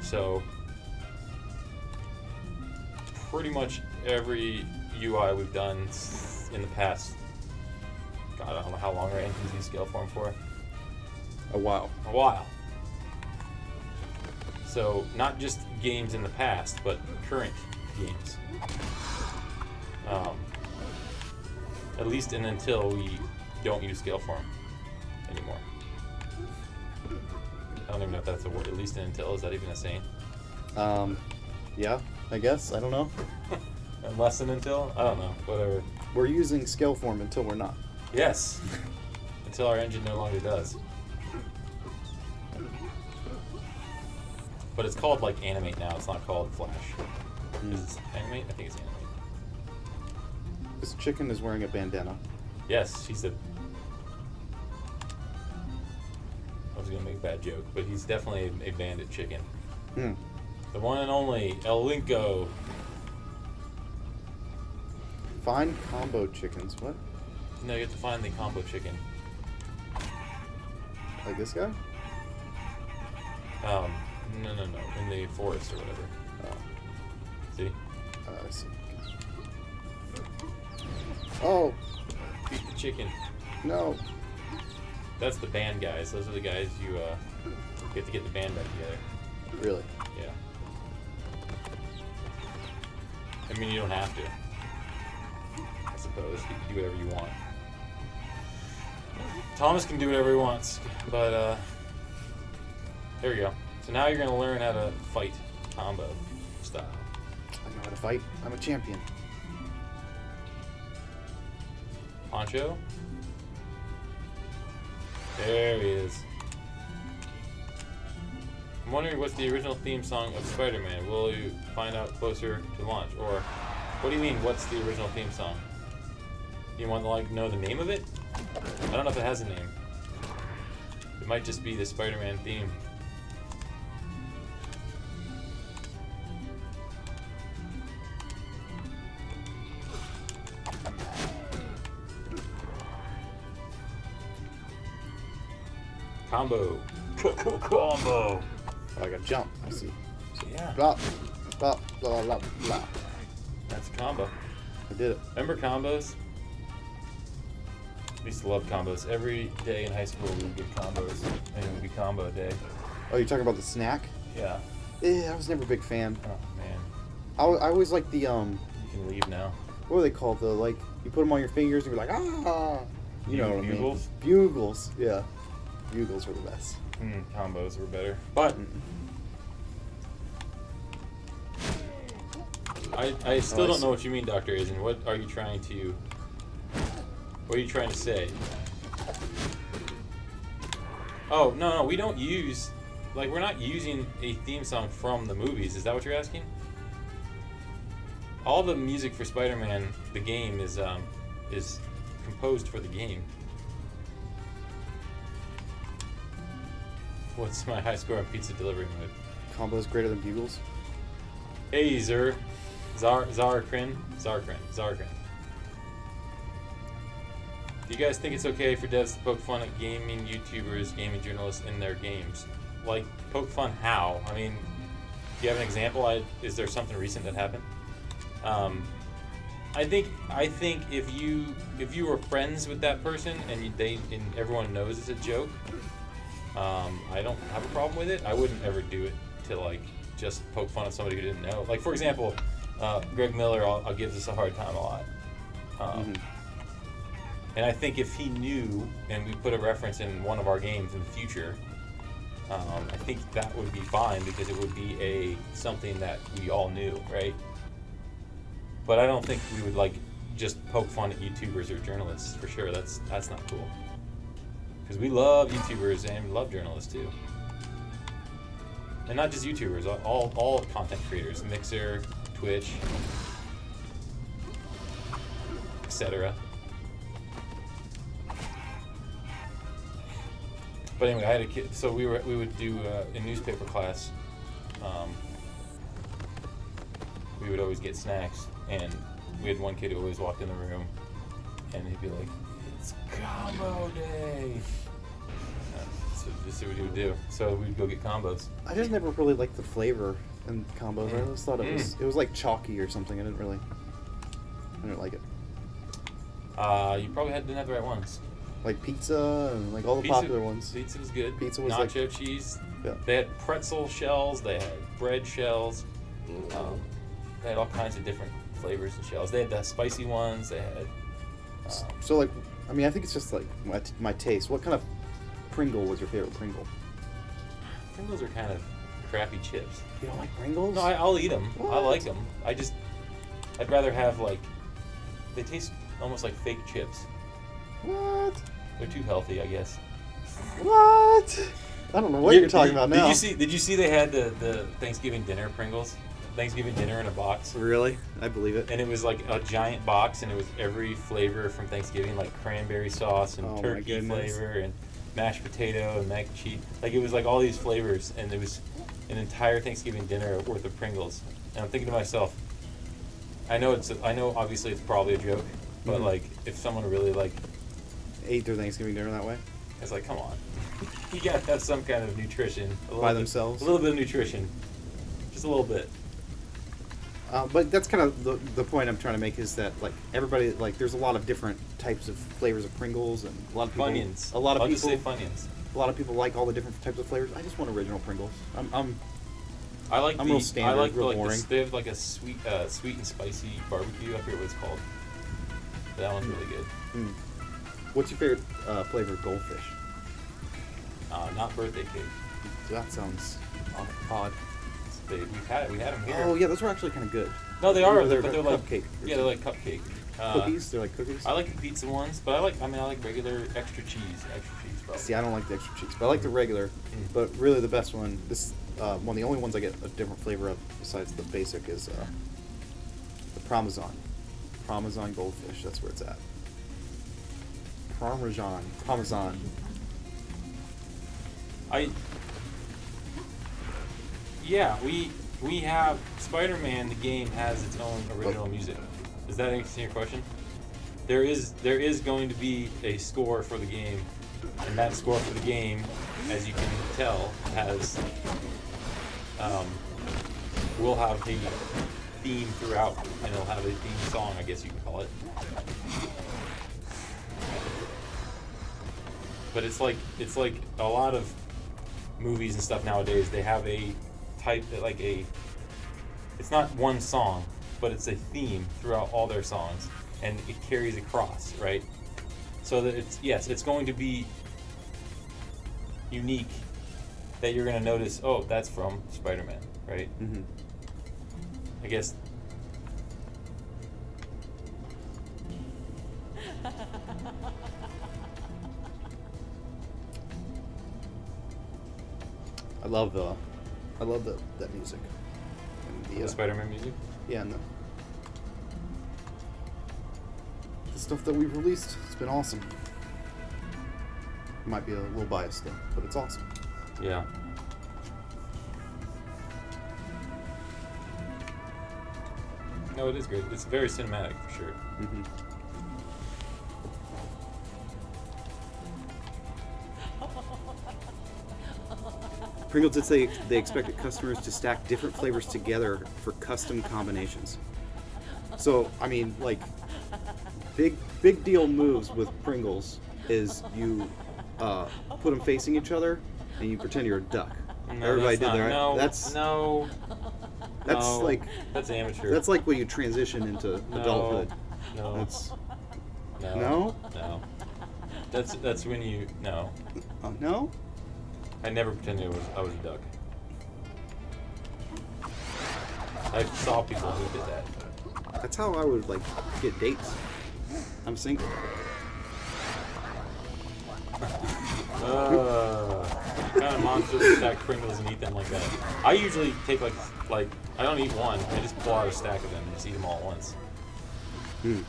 Speaker 2: So pretty much every UI we've done in the past. God, I don't know how long our engines Scaleform for.
Speaker 1: A while.
Speaker 2: A while. So not just games in the past, but current games. Um, at least and until we don't use Scaleform anymore. I don't even know if that's a word. At least and until is that even a saying?
Speaker 1: Um, yeah, I guess. I don't know.
Speaker 2: Unless and until? I don't know. Whatever.
Speaker 1: We're using Scaleform until we're not.
Speaker 2: Yes. until our engine no longer does. But it's called like Animate now. It's not called Flash. Is it Animate? I think it's Animate.
Speaker 1: This chicken is wearing a bandana.
Speaker 2: Yes, he's a. I was gonna make a bad joke, but he's definitely a, a bandit chicken.
Speaker 1: Hmm.
Speaker 2: The one and only El Linko.
Speaker 1: Find combo chickens. What?
Speaker 2: No, you have to find the combo chicken.
Speaker 1: Like this guy?
Speaker 2: Um, no, no, no, in the forest or whatever.
Speaker 1: Oh,
Speaker 2: See,
Speaker 1: uh, I see. Oh
Speaker 2: beat the chicken.
Speaker 1: no!
Speaker 2: That's the band guys. Those are the guys you uh, you have to get the band back together.
Speaker 1: Really?
Speaker 2: Yeah. I mean, you don't have to. I suppose you can do whatever you want. Thomas can do whatever he wants, but uh, there we go. So now you're gonna learn how to fight combo style.
Speaker 1: I know how to fight. I'm a champion.
Speaker 2: Poncho. There he is. I'm wondering what's the original theme song of Spider-Man. Will you find out closer to launch? Or, what do you mean? What's the original theme song? You want to like know the name of it? I don't know if it has a name. It might just be the Spider-Man theme. Combo. Combo.
Speaker 1: Oh, I got jump. I see.
Speaker 2: Yeah,
Speaker 1: Blah, blah, blah, blah, blah.
Speaker 2: that's a combo.
Speaker 1: I did it.
Speaker 2: Remember combos? I used to love combos. Every day in high school we would get combos, and it would be combo day.
Speaker 1: Oh, you're talking about the snack?
Speaker 2: Yeah.
Speaker 1: Eh, I was never a big fan.
Speaker 2: Oh man,
Speaker 1: I, I always like the um,
Speaker 2: you can leave now.
Speaker 1: what are they called? The like you put them on your fingers and you're like ah, you know what I mean?
Speaker 2: Bugles?
Speaker 1: Bugles, yeah. Bugles were the best.
Speaker 2: Hmm, combos were better, but
Speaker 1: Mm.
Speaker 2: I, I still
Speaker 1: Oh,
Speaker 2: don't know what you mean, Doctor Aizen. What are you trying to? What are you trying to say? Oh no no we don't use like we're not using a theme song from the movies. Is that what you're asking? All the music for Spider-Man the game is um is composed for the game. What's my high score on pizza delivery mode?
Speaker 1: Combos greater than bugles.
Speaker 2: Hey, Zer. Zar Zarkrin. Zarkrin. Zarkrin. Do you guys think it's okay for devs to poke fun at gaming YouTubers, gaming journalists in their games? Like, poke fun how? I mean, do you have an example? I, is there something recent that happened? Um, I think I think if you if you were friends with that person and you, they and everyone knows it's a joke, um, I don't have a problem with it. I wouldn't ever do it to like just poke fun at somebody who didn't know. Like for example, uh, Greg Miller, I'll, I'll give this a hard time a lot. Um,
Speaker 1: Mhm.
Speaker 2: And I think if he knew and we put a reference in one of our games in the future, um, I think that would be fine because it would be a something that we all knew, right? But I don't think we would like just poke fun at YouTubers or journalists for sure. That's that's not cool. Because we love YouTubers and love journalists too. And not just YouTubers, all- all all content creators, Mixer, Twitch, etc. But anyway, I had a kid. So we were we would do uh, in newspaper class. Um, we would always get snacks, and we had one kid who always walked in the room, and he'd be like, "It's combo day." So this is what he would do. So we'd go get combos.
Speaker 1: I just never really liked the flavor in combos. I
Speaker 2: Mm.
Speaker 1: always thought it was
Speaker 2: Mm.
Speaker 1: it was like chalky or something. I didn't really, I didn't like it.
Speaker 2: Uh, you probably had, didn't have the right ones.
Speaker 1: Like pizza and like all the popular ones.
Speaker 2: Pizza was good.
Speaker 1: Pizza was
Speaker 2: nacho
Speaker 1: like-
Speaker 2: cheese.
Speaker 1: Yeah.
Speaker 2: They had pretzel shells. They had bread shells. Um, they had all kinds of different flavors and shells. They had the spicy ones. They had.
Speaker 1: So like, I mean, I think it's just like my, my taste. What kind of Pringle was your favorite Pringle?
Speaker 2: Pringles are kind of crappy chips.
Speaker 1: You don't like Pringles?
Speaker 2: No, I, I'll eat them. I like them. I just, I'd rather have like, they taste almost like fake chips.
Speaker 1: What?
Speaker 2: They're too healthy, I guess.
Speaker 1: What? I don't know what
Speaker 2: Did-
Speaker 1: you're talking
Speaker 2: did-
Speaker 1: about
Speaker 2: Did you see? Did you see they had the, the Thanksgiving dinner Pringles? Thanksgiving dinner in a box.
Speaker 1: Really? I believe it.
Speaker 2: and it was like a giant box, and it was every flavor from Thanksgiving, like cranberry sauce and
Speaker 1: Oh
Speaker 2: turkey flavor and mashed potato and mac and cheese. Like it was like all these flavors, and it was an entire Thanksgiving dinner worth of Pringles. And I'm thinking to myself, I know it's, I know obviously it's probably a joke, but
Speaker 1: Mhm.
Speaker 2: like if someone really like,
Speaker 1: Ate their Thanksgiving dinner that way.
Speaker 2: it's like, come on, you gotta have some kind of nutrition
Speaker 1: By
Speaker 2: bit-
Speaker 1: themselves?
Speaker 2: a little bit of nutrition, just a little bit.
Speaker 1: Uh, but that's kind of the, the point I'm trying to make is that like everybody like there's a lot of different types of flavors of Pringles and a lot of people
Speaker 2: Funyuns.
Speaker 1: a lot of
Speaker 2: I'll
Speaker 1: people
Speaker 2: say Funyuns.
Speaker 1: a lot of people like all the different types of flavors. I just want original Pringles. I'm, I'm
Speaker 2: I like
Speaker 1: I'm
Speaker 2: the
Speaker 1: real standard,
Speaker 2: I like the,
Speaker 1: real
Speaker 2: like
Speaker 1: boring.
Speaker 2: the, they have like a sweet uh, sweet and spicy barbecue. I forget what it's called. That one's really good.
Speaker 1: mm. What's your favorite uh, flavor of goldfish?
Speaker 2: Uh, not birthday cake.
Speaker 1: That sounds odd.
Speaker 2: Big. We've had it. We had them here.
Speaker 1: Oh yeah, those are actually kind of good.
Speaker 2: No, they are.
Speaker 1: They're
Speaker 2: but they're like
Speaker 1: cupcake.
Speaker 2: Yeah, they're like cupcake. Uh,
Speaker 1: cookies. They're like cookies.
Speaker 2: I like the pizza ones, but I like. I mean, I like regular extra cheese. Extra cheese, probably.
Speaker 1: See, I don't like the extra cheese, but I like the regular.
Speaker 2: Mm.
Speaker 1: But really, the best one. This uh, one of the only ones I get a different flavor of besides the basic is uh, the Parmesan. Parmesan goldfish. That's where it's at. Parmesan. Parmesan.
Speaker 2: I. Yeah, we we have Spider-Man. The game has its own original music. Is that answer your question? There is there is going to be a score for the game, and that score for the game, as you can tell, has um, will have the theme throughout, and it'll have a theme song, I guess you can call it. But it's like it's like a lot of movies and stuff nowadays. They have a type like a. It's not one song, but it's a theme throughout all their songs, and it carries across, right? So that it's yes, it's going to be unique. That you're going to notice. Oh, that's from Spider-Man, right?
Speaker 1: hmm
Speaker 2: I guess
Speaker 1: I love the, I love the that music. And
Speaker 2: the
Speaker 1: uh,
Speaker 2: Spider-Man music.
Speaker 1: Yeah, and the, the stuff that we've released. It's been awesome. It Might be a little biased though, but it's awesome.
Speaker 2: Yeah. No, it is great. It's very cinematic for sure.
Speaker 1: hmm Pringles did say they expected customers to stack different flavors together for custom combinations. So, I mean, like, big big deal moves with Pringles is you uh, put them facing each other and you pretend you're a duck.
Speaker 2: No,
Speaker 1: Everybody did that. Right?
Speaker 2: No,
Speaker 1: that's
Speaker 2: no.
Speaker 1: that's
Speaker 2: no.
Speaker 1: like
Speaker 2: that's amateur.
Speaker 1: that's like when you transition into
Speaker 2: no,
Speaker 1: adulthood.
Speaker 2: No.
Speaker 1: That's
Speaker 2: no.
Speaker 1: No?
Speaker 2: No. That's that's when you no.
Speaker 1: uh, no.
Speaker 2: I never pretended I was I was a duck. I saw people who did that.
Speaker 1: That's how I would like get dates. I'm single.
Speaker 2: Uh, kind of monsters stack Pringles and eat them like that. I usually take like like I don't eat one. I just pull out a stack of them and just eat them all at once.
Speaker 1: Hmm.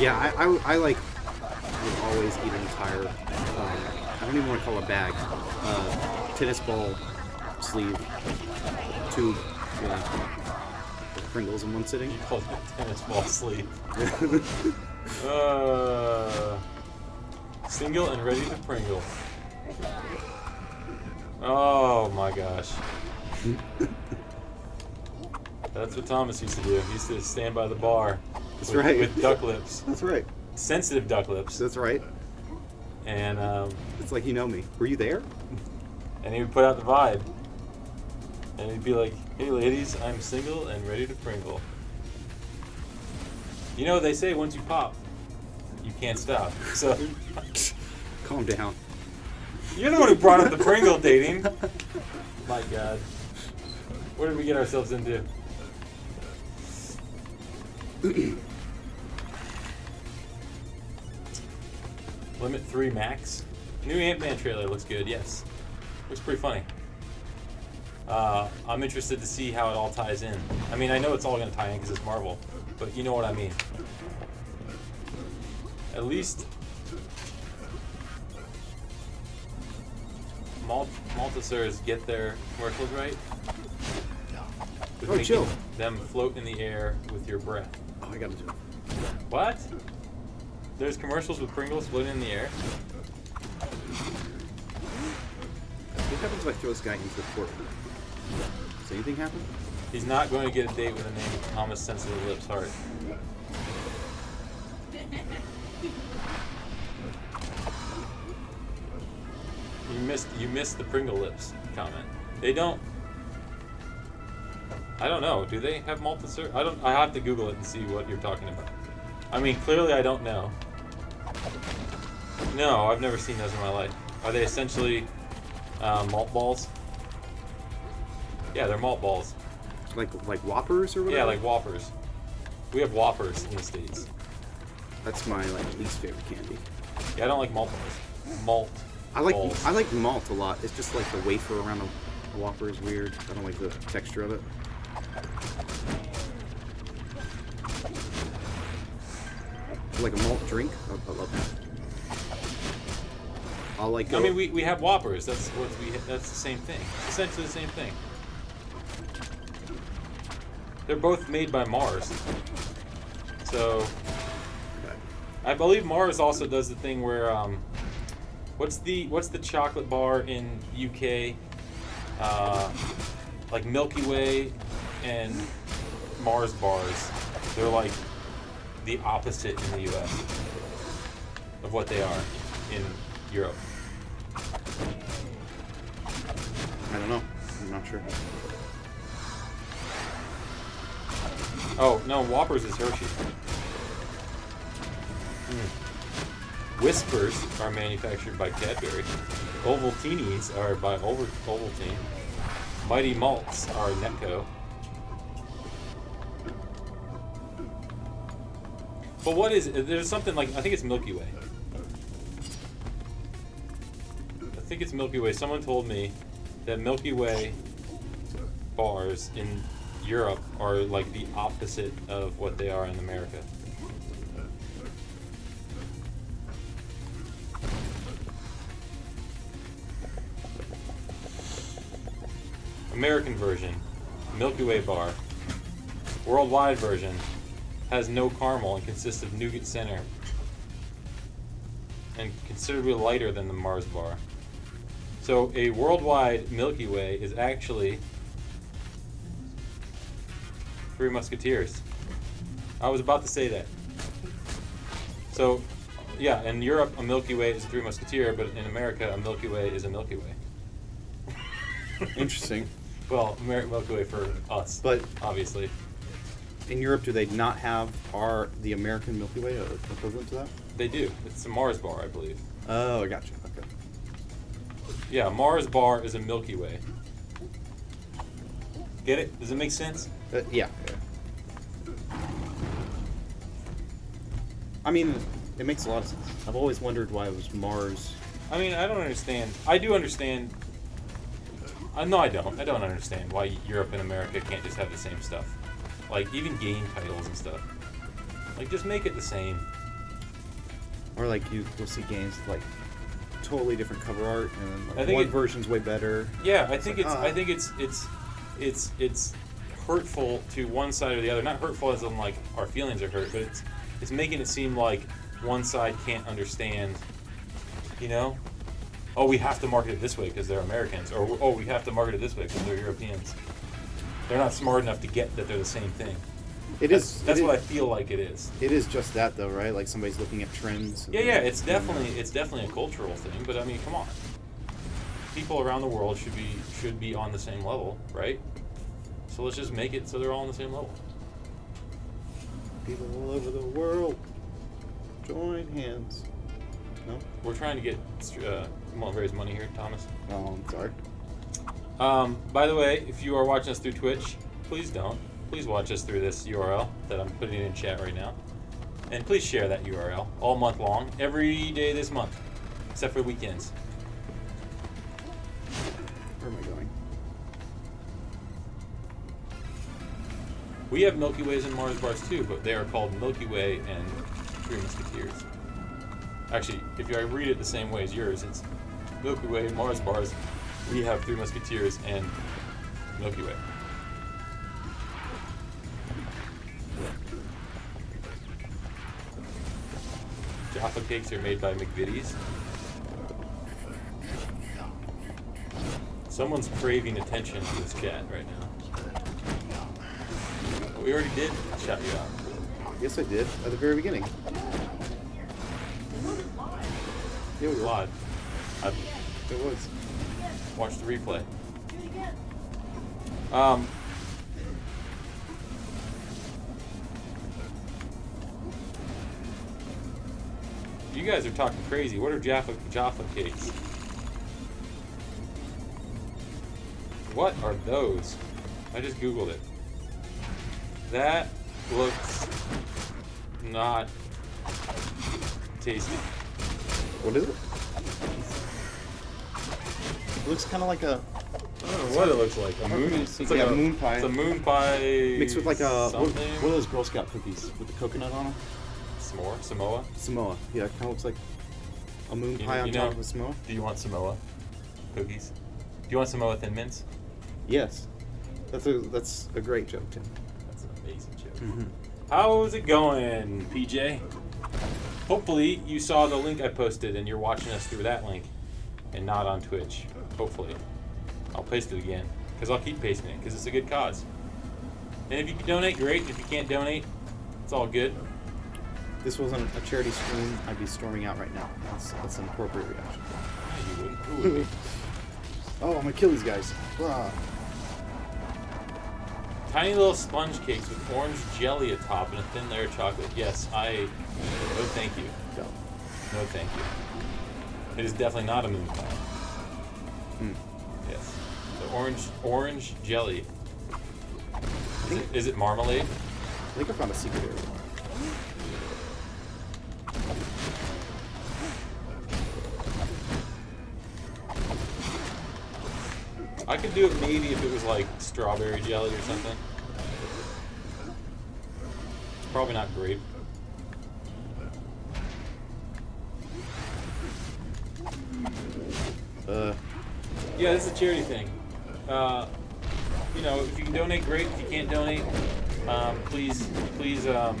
Speaker 1: Yeah, I, I, I like would always eat an entire. Um, I don't even want to call it a bag. Uh, tennis ball sleeve tube. Yeah. With Pringles in one sitting.
Speaker 2: You call it tennis ball sleeve. Uh, single and ready to Pringle. Oh my gosh. That's what Thomas used to do. He used to stand by the bar
Speaker 1: That's
Speaker 2: with,
Speaker 1: right.
Speaker 2: with duck lips,
Speaker 1: That's right.
Speaker 2: sensitive duck lips,
Speaker 1: That's right.
Speaker 2: And um,
Speaker 1: It's like you know me. Were you there?
Speaker 2: and he would put out the vibe. And he'd be like, "Hey ladies, I'm single and ready to Pringle." You know they say once you pop, you can't stop. So
Speaker 1: Calm down.
Speaker 2: you're the one who brought up the Pringle dating. My God, where did we get ourselves into? Limit three max. New Ant Man trailer looks good. Yes, looks pretty funny. Uh, I'm interested to see how it all ties in. I mean, I know it's all going to tie in because it's Marvel, but you know what I mean. At least Mal- Maltesers get their commercials right. With
Speaker 1: Oh, chill.
Speaker 2: Them float in the air with your breath.
Speaker 1: Oh, I gotta do it.
Speaker 2: What? There's commercials with Pringles floating in the air.
Speaker 1: What happens if I throw this guy into the portal? Does anything happen?
Speaker 2: He's not going to get a date with the name Thomas Sensitive Lips Hart. You missed you missed the Pringle Lips comment. They don't. I don't know. Do they have syrup? I don't. I have to Google it and see what you're talking about. I mean, clearly I don't know. No, I've never seen those in my life. Are they essentially uh, malt balls? Yeah, they're malt balls.
Speaker 1: Like like Whoppers or whatever?
Speaker 2: Yeah, like Whoppers. We have Whoppers in the States.
Speaker 1: That's my like least favorite candy.
Speaker 2: Yeah, I don't like malt balls. Malt.
Speaker 1: I like
Speaker 2: balls.
Speaker 1: I like malt a lot. It's just like the wafer around a Whopper is weird. I don't like the texture of it. Like a malt drink. I, I love that. I'll like.
Speaker 2: I mean, we, we have Whoppers. That's what we. That's the same thing. Essentially the same thing. They're both made by Mars. So I believe Mars also does the thing where um, what's the what's the chocolate bar in UK? Uh, like Milky Way and Mars bars. They're like the opposite in the US of what they are in Europe.
Speaker 1: I don't know. I'm not sure.
Speaker 2: Oh no, Whoppers is Hershey. Hmm. Whispers are manufactured by Cadbury. Ovaltinis are by Oval- Ovaltine. Mighty Malts are Necco. But what is it? There's something like I think it's Milky Way. I think it's Milky Way. Someone told me that Milky Way bars in Europe are like the opposite of what they are in America. American version, Milky Way bar. Worldwide version has no caramel and consists of nougat center and considerably lighter than the Mars bar. So a worldwide Milky Way is actually Three Musketeers. I was about to say that. So, yeah, in Europe, a Milky Way is a Three Musketeer, but in America, a Milky Way is a Milky Way.
Speaker 1: Interesting.
Speaker 2: well, Milky Way for us,
Speaker 1: But
Speaker 2: obviously.
Speaker 1: In Europe, do they not have our the American Milky Way equivalent to that?
Speaker 2: They do. It's a Mars bar, I believe.
Speaker 1: Oh, I gotcha. Okay.
Speaker 2: Yeah, Mars bar is a Milky Way. Get it? Does it make sense?
Speaker 1: Uh, yeah. I mean, it makes a lot of sense. I've always wondered why it was Mars.
Speaker 2: I mean, I don't understand. I do understand. Uh, no, I don't. I don't understand why Europe and America can't just have the same stuff. Like, even game titles and stuff. Like, just make it the same.
Speaker 1: Or like you, you'll see games with, like totally different cover art, and then
Speaker 2: I think
Speaker 1: one
Speaker 2: it-
Speaker 1: version's way better.
Speaker 2: Yeah, I think
Speaker 1: like,
Speaker 2: it's.
Speaker 1: ah.
Speaker 2: I think it's. It's. It's. It's hurtful to one side or the other. Not hurtful as in like our feelings are hurt, but it's. It's making it seem like one side can't understand. You know. Oh, we have to market it this way because they're Americans, or oh, we have to market it this way because they're Europeans. They're not smart enough to get that they're the same thing.
Speaker 1: It
Speaker 2: that's,
Speaker 1: is.
Speaker 2: That's
Speaker 1: it
Speaker 2: what I feel like it is.
Speaker 1: It is just that though, right? Like somebody's looking at trends.
Speaker 2: Yeah, yeah, it's definitely it's definitely a cultural thing, but I mean, come on. People around the world should be should be on the same level, right? So let's just make it so they're all on the same level.
Speaker 1: people all over the world join hands. No,
Speaker 2: We're trying to get uh, raise money here, Thomas.
Speaker 1: oh, I'm sorry.
Speaker 2: Um, by the way, if you are watching us through Twitch, please don't. Please watch us through this URL that I'm putting in chat right now, and please share that URL all month long, every day this month, except for weekends.
Speaker 1: Where am I going?
Speaker 2: We have Milky Ways and Mars bars too, but they are called Milky Way and Three Musketeers. Actually, if I read it the same way as yours, it's Milky Way Mars bars. We have Three Musketeers and Milky Way. Jaffa cakes are made by McVitie's. Someone's craving attention to this chat right now. We already did shout you out.
Speaker 1: Yes, I did at the very beginning. Here we.
Speaker 2: Live.
Speaker 1: It was.
Speaker 2: Watched the replay. Um, you guys are talking crazy. What are Jaffa Jaffa cakes? What are those? I just googled it. That looks not tasty.
Speaker 1: What is it? It looks kind of like a
Speaker 2: I don't know what it looks like. A moon.
Speaker 1: It's
Speaker 2: It's
Speaker 1: like a moon pie.
Speaker 2: It's a moon pie
Speaker 1: Mixed with like a what,
Speaker 2: something.
Speaker 1: what are those Girl Scout cookies with the coconut on them?
Speaker 2: S'more, Samoa.
Speaker 1: Samoa. Yeah, it kind of looks like a moon
Speaker 2: You-
Speaker 1: pie on
Speaker 2: you
Speaker 1: top
Speaker 2: know-
Speaker 1: of a Samoa.
Speaker 2: Do you want Samoa cookies? Do you want Samoa Thin Mints?
Speaker 1: Yes, that's a that's a great joke, Tim.
Speaker 2: That's an amazing joke.
Speaker 1: Mm-hmm.
Speaker 2: How's it going, PJ? Hopefully you saw the link I posted and you're watching us through that link and not on Twitch. Hopefully. I'll paste it again because I'll keep pasting it because it's a good cause. And if you can donate, great. If you can't donate, it's all good.
Speaker 1: This wasn't a charity stream. I'd be storming out right now. That's, that's an appropriate reaction.
Speaker 2: Yeah, you wouldn't. Would?
Speaker 1: Oh, I'm gonna kill these guys. Ah.
Speaker 2: Tiny little sponge cakes with orange jelly atop and a thin layer of chocolate. Yes, I. No, thank you. No, thank you. It is definitely not a moon pie.
Speaker 1: Hmm.
Speaker 2: Yes. The orange orange jelly. Is it, is it marmalade?
Speaker 1: I think I found a secret area.
Speaker 2: I could do it maybe if it was like strawberry jelly or something. It's probably not grape.
Speaker 1: Uh,
Speaker 2: Yeah, this is a charity thing. Uh, you know, if you can donate, great. If you can't donate, um, please, please um,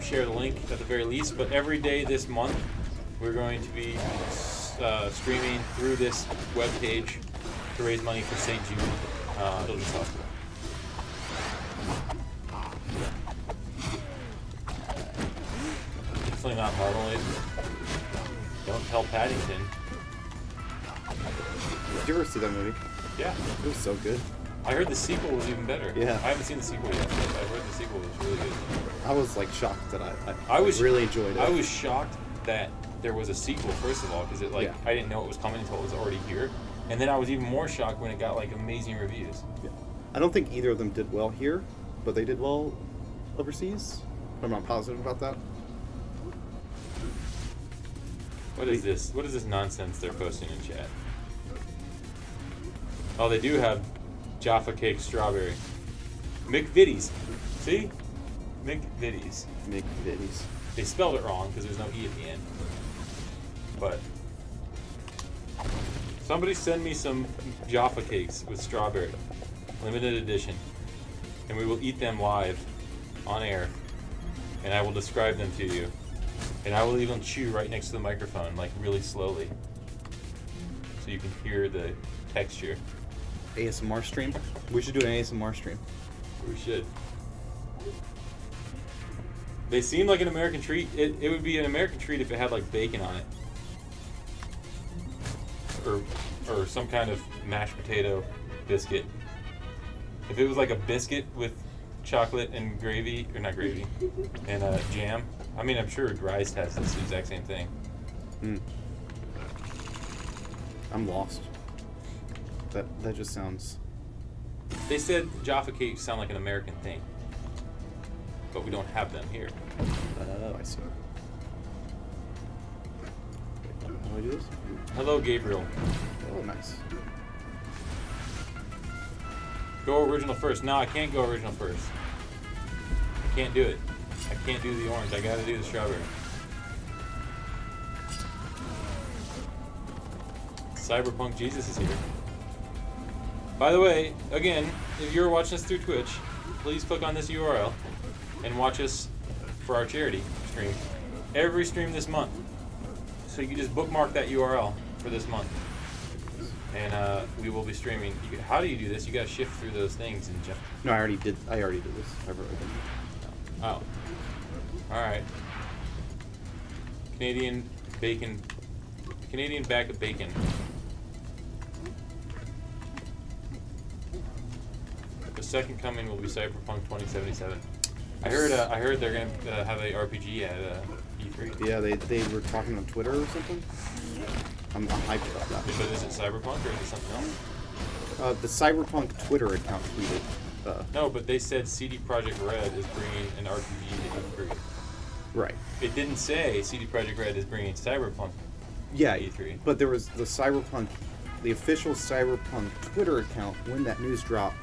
Speaker 2: share the link at the very least. But every day this month, we're going to be uh, streaming through this web page to raise money for St. Jude uh, Children's Hospital. Definitely not marmalade. Don't tell Paddington.
Speaker 1: Did you ever see that movie?
Speaker 2: Yeah.
Speaker 1: It was so good.
Speaker 2: I heard the sequel was even better.
Speaker 1: Yeah.
Speaker 2: I haven't seen the sequel yet, but I heard the sequel was really good.
Speaker 1: I was like shocked that I I,
Speaker 2: I was
Speaker 1: really enjoyed it.
Speaker 2: I was shocked that there was a sequel first of all because it like
Speaker 1: Yeah.
Speaker 2: I didn't know it was coming until it was already here, and then I was even more shocked when it got like amazing reviews.
Speaker 1: Yeah. I don't think either of them did well here, but they did well overseas. I'm not positive about that.
Speaker 2: What is this? What is this nonsense they're posting in chat? Oh, they do have Jaffa cake strawberry. McVitie's. See? McVitie's.
Speaker 1: McVitie's.
Speaker 2: They spelled it wrong because there's no E at the end. But somebody send me some Jaffa cakes with strawberry, limited edition, and we will eat them live on air, and I will describe them to you, and I will even chew right next to the microphone, like really slowly, so you can hear the texture.
Speaker 1: ASMR stream. We should do an ASMR stream.
Speaker 2: We should. They seem like an American treat. It, it would be an American treat if it had like bacon on it. Or or some kind of mashed potato biscuit. If it was like a biscuit with chocolate and gravy, or not gravy, and uh, jam. I mean, I'm sure Rice has this exact same thing.
Speaker 1: Hmm. I'm lost. That that just sounds.
Speaker 2: They said Jaffa cakes sound like an American thing, but we don't have them here.
Speaker 1: Oh, I see. How do I do this?
Speaker 2: Hello, Gabriel.
Speaker 1: Oh, nice.
Speaker 2: Go original first. No, I can't go original first. I can't do it. I can't do the orange. I gotta do the strawberry. Cyberpunk Jesus is here. By the way, again, if you're watching us through Twitch, please click on this URL and watch us for our charity stream. Every stream this month. So you can just bookmark that URL for this month and uh, we will be streaming. You, how do you do this? You got to shift through those things and jump.
Speaker 1: No, I already did. I already did this. Already done
Speaker 2: Oh, all right. Canadian bacon, Canadian bag of bacon. Second coming will be Cyberpunk 2077. I heard. Uh, I heard they're gonna uh, have a RPG at uh, E3.
Speaker 1: Yeah, they they were talking on Twitter or something. I'm, I'm hyped about that.
Speaker 2: But is it Cyberpunk or is it something else?
Speaker 1: Uh, the Cyberpunk Twitter account tweeted. Uh,
Speaker 2: No, but they said CD Projekt Red is bringing an RPG to E3.
Speaker 1: right.
Speaker 2: It didn't say CD Projekt Red is bringing Cyberpunk.
Speaker 1: Yeah,
Speaker 2: E3.
Speaker 1: but there was the Cyberpunk. the official Cyberpunk Twitter account, when that news dropped,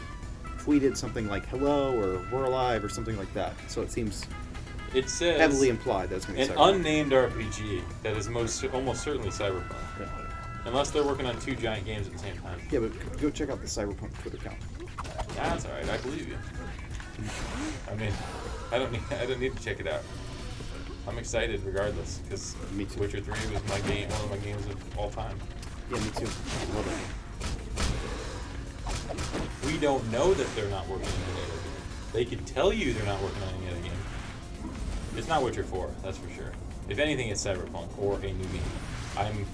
Speaker 1: tweeted something like "Hello" or "We're alive" or something like that. So it seems
Speaker 2: It says
Speaker 1: heavily implied that's going to
Speaker 2: an
Speaker 1: be Cyberpunk.
Speaker 2: unnamed RPG that is most almost certainly Cyberpunk,
Speaker 1: Yeah.
Speaker 2: unless they're working on two giant games at the same time.
Speaker 1: Yeah, but go check out the Cyberpunk Twitter account.
Speaker 2: That's all right. I believe you. I mean, I don't need I don't need to check it out. I'm excited regardless because Witcher 3 was my game, one of my games of all time.
Speaker 1: Yeah, me too.
Speaker 2: We don't know that they're not working on any other game. They can tell you they're not working on any other game. It's not Witcher 4, that's for sure. If anything, it's Cyberpunk or a new game. I'm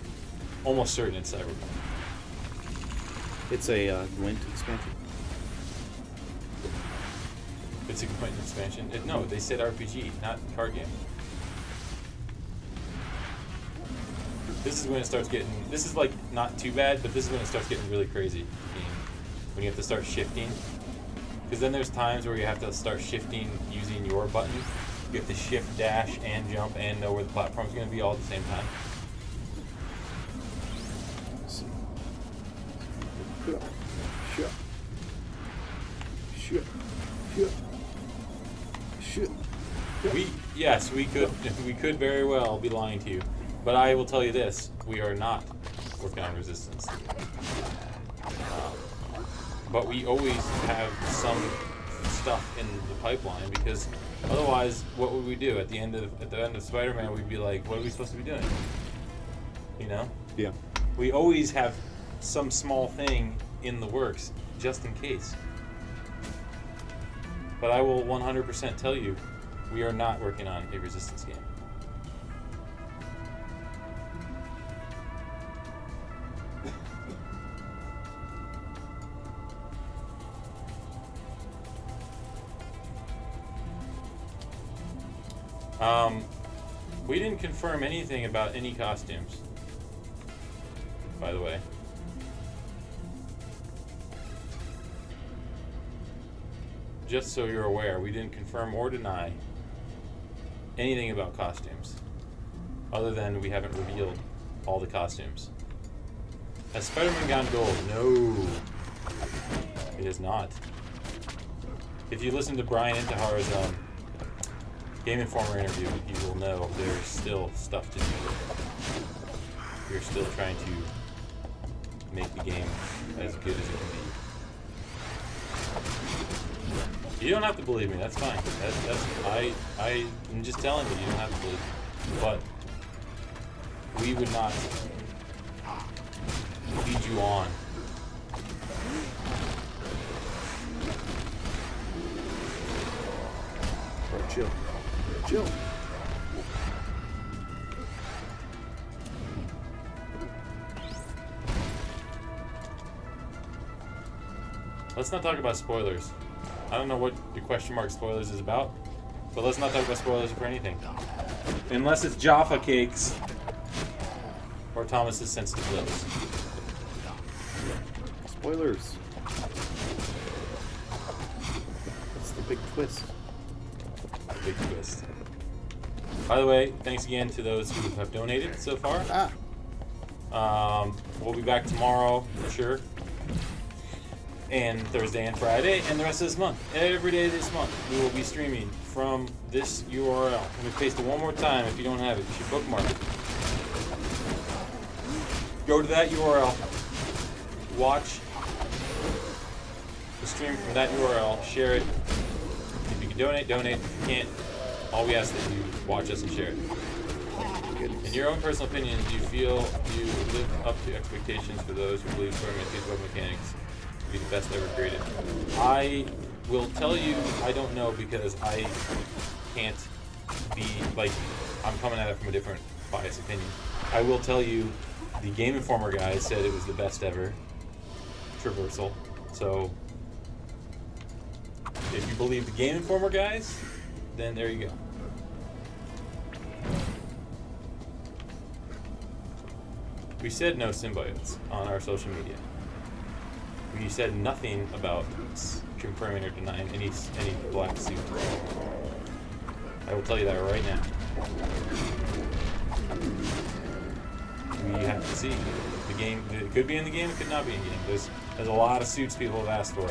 Speaker 2: almost certain it's Cyberpunk.
Speaker 1: It's a uh, Gwent expansion.
Speaker 2: It's a Gwent expansion. It, no, they said RPG, not card game. This is when it starts getting. This is like not too bad, but this is when it starts getting really crazy. When you have to start shifting, because then there's times where you have to start shifting using your button. You have to shift, dash, and jump, and know where the platform's going to be all at the same time.
Speaker 1: Shut. Shut. Shut. Shut.
Speaker 2: We yes, we could we could very well be lying to you, but I will tell you this: we are not working on resistance. But we always have some stuff in the pipeline because otherwise, what would we do at the end of at the end of Spider-Man? We'd be like, what are we supposed to be doing? You know,
Speaker 1: Yeah.
Speaker 2: we always have some small thing in the works just in case. But I will 100% tell you, we are not working on a resistance game. Um, we didn't confirm anything about any costumes. By the way. Just so you're aware, we didn't confirm or deny anything about costumes, other than we haven't revealed all the costumes. Has Spider-Man gone gold? No, It is not. If you listen to Bryan Intihar's um, Game Informer interview, you will know there's still stuff to do. We're still trying to make the game as good as it can be. You don't have to believe me. That's fine. That, that's I. I am just telling you. You don't have to believe. Me. But we would not lead you on.
Speaker 1: Chill. Chill.
Speaker 2: Let's not talk about spoilers. I don't know what the question mark spoilers is about, but let's not talk about spoilers for anything. Unless it's Jaffa cakes or Thomas's sensitive lips.
Speaker 1: Spoilers. That's the big twist.
Speaker 2: Big twist. By the way, thanks again to those who have donated so far.
Speaker 1: Ah.
Speaker 2: Um, we'll be back tomorrow for sure. And Thursday and Friday, and the rest of this month. Every day this month, we will be streaming from this URL. Let me paste it one more time if you don't have it. You should bookmark it. Go to that URL. Watch the stream from that URL. Share it. If you can donate, donate. If you can't, all we ask that you watch us and share it. In your own personal opinion, do you feel you live up to expectations for those who believe 2's web mechanics to be the best ever created? I will tell you I don't know because I can't be like I'm coming at it from a different biased opinion. I will tell you the Game Informer guy said it was the best ever traversal. So if you believe the Game Informer guys, then there you go. We said no symbiotes on our social media. We said nothing about confirming or denying any any black suit. I will tell you that right now. We have to see. The game. It could be in the game. It could not be in the game. There's there's a lot of suits people have asked for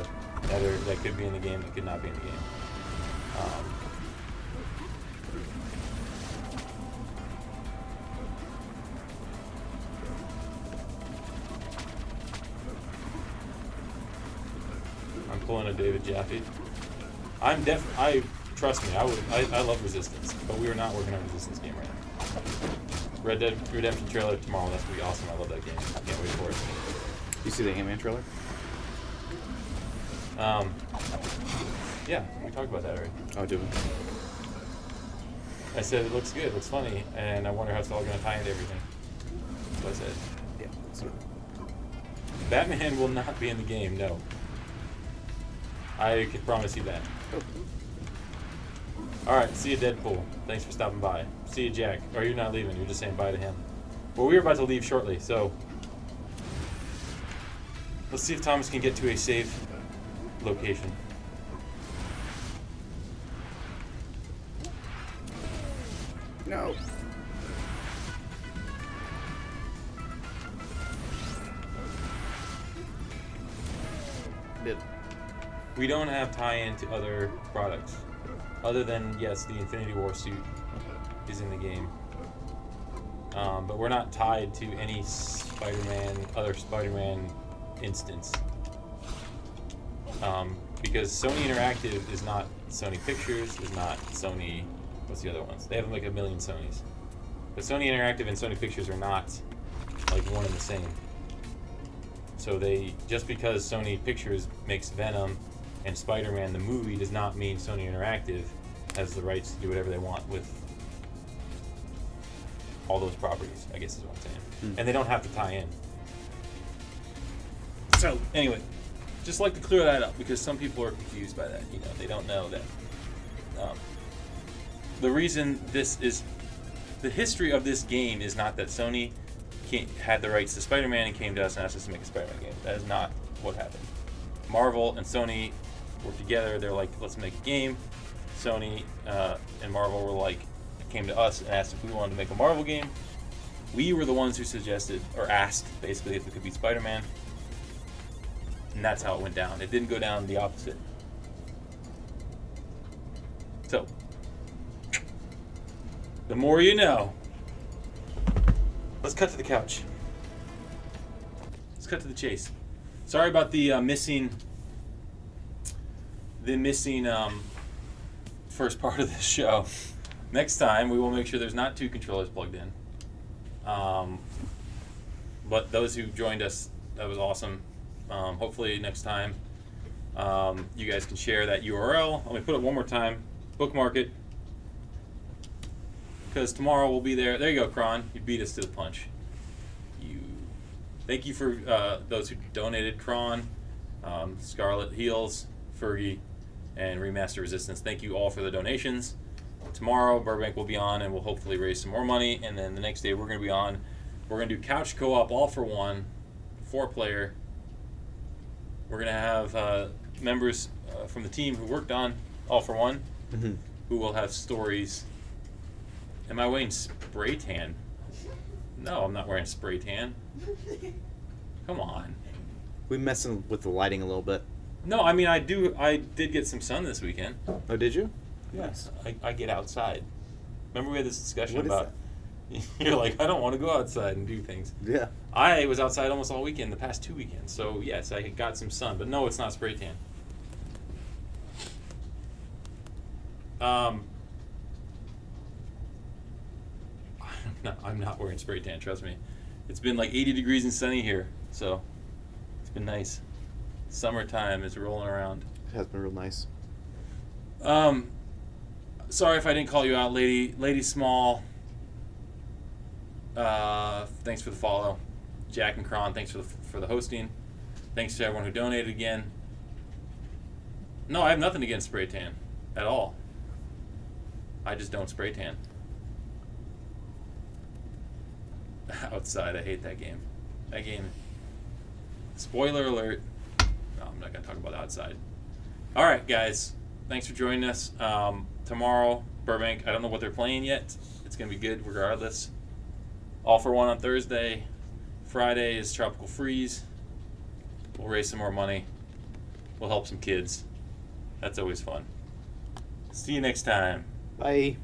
Speaker 2: that are that could be in the game. That could not be in the game. Um, pulling a David Jaffe. I'm def. I trust me. I would. I, I love Resistance, but we are not working on Resistance game right now. Red Dead Redemption trailer tomorrow. That's gonna be awesome. I love that game. I can't wait for it.
Speaker 1: You see the Ant-Man trailer?
Speaker 2: Um, yeah, we talked about that already.
Speaker 1: Oh, did we?
Speaker 2: I said it looks good, it looks funny, and I wonder how it's all going to tie into everything. That's what I said.
Speaker 1: Yeah.
Speaker 2: Batman will not be in the game. No. I can promise you that. All right, see you, Deadpool. Thanks for stopping by. See you, Jack. Or you're not leaving. You're just saying bye to him. Well, we're about to leave shortly, so let's see if Thomas can get to a safe location.
Speaker 1: No.
Speaker 2: We don't have tie-in to other products, other than yes, the Infinity War suit is in the game. Um, but we're not tied to any Spider-Man, other Spider-Man instance, um, because Sony Interactive is not Sony Pictures, is not Sony. What's the other ones? They have like a million Sonys, but Sony Interactive and Sony Pictures are not like one and the same. So they just because Sony Pictures makes Venom and Spider-Man the movie does not mean Sony Interactive has the rights to do whatever they want with all those properties. I guess is what I'm saying.
Speaker 1: Hmm.
Speaker 2: And they don't have to tie in. So anyway, just like to clear that up because some people are confused by that. You know, they don't know that. Um, the reason this is the history of this game is not that Sony came, had the rights to Spider-Man and came to us and asked us to make a Spider-Man game. That is not what happened. Marvel and Sony were together. They're like, let's make a game. Sony uh, and Marvel were like, came to us and asked if we wanted to make a Marvel game. We were the ones who suggested or asked basically if it could be Spider-Man, and that's how it went down. It didn't go down the opposite. So, the more you know. Let's cut to the couch. Let's cut to the chase. Sorry about the uh, missing, the missing um, first part of this show. Next time we will make sure there's not two controllers plugged in. Um, but those who joined us, that was awesome. Um, hopefully next time um, you guys can share that URL. Let me put it one more time. Bookmark it. Because tomorrow we'll be there. There you go, Kron. You beat us to the punch. You. Thank you for uh, those who donated. Kron, um, Scarlet Heels, Fergie, and Remaster Resistance. Thank you all for the donations. Tomorrow Burbank will be on, and we'll hopefully raise some more money. And then the next day we're going to be on. We're going to do couch co-op all for one, four player. We're going to have uh, members uh, from the team who worked on all for one
Speaker 1: Mm-hmm.
Speaker 2: who will have stories. Am I wearing spray tan? No, I'm not wearing spray tan. Come on.
Speaker 1: We messing with the lighting a little bit.
Speaker 2: No, I mean I do. I did get some sun this weekend.
Speaker 1: Oh, did you?
Speaker 2: Yes, I, I get outside. Remember we had this discussion
Speaker 1: What is
Speaker 2: about. You're like I don't want to go outside and do things.
Speaker 1: Yeah.
Speaker 2: I was outside almost all weekend, the past two weekends. So yes, I got some sun, but no, it's not spray tan. Um, I'm not, I'm not wearing spray tan. Trust me. It's been like 80 degrees and sunny here, so it's been nice. Summertime is rolling around.
Speaker 1: It has been real nice.
Speaker 2: Um, sorry if I didn't call you out, lady, lady small. Uh, thanks for the follow, Jack and Kron. Thanks for the for the hosting. Thanks to everyone who donated again. No, I have nothing against spray tan, at all. I just don't spray tan. Outside, I hate that game. That game. Spoiler alert. I'm not gonna talk about outside. All right, guys. Thanks for joining us. Um, tomorrow, Burbank. I don't know what they're playing yet. It's gonna be good regardless. All for one on Thursday. Friday is Tropical Freeze. We'll raise some more money. We'll help some kids. That's always fun. See you next time.
Speaker 1: Bye.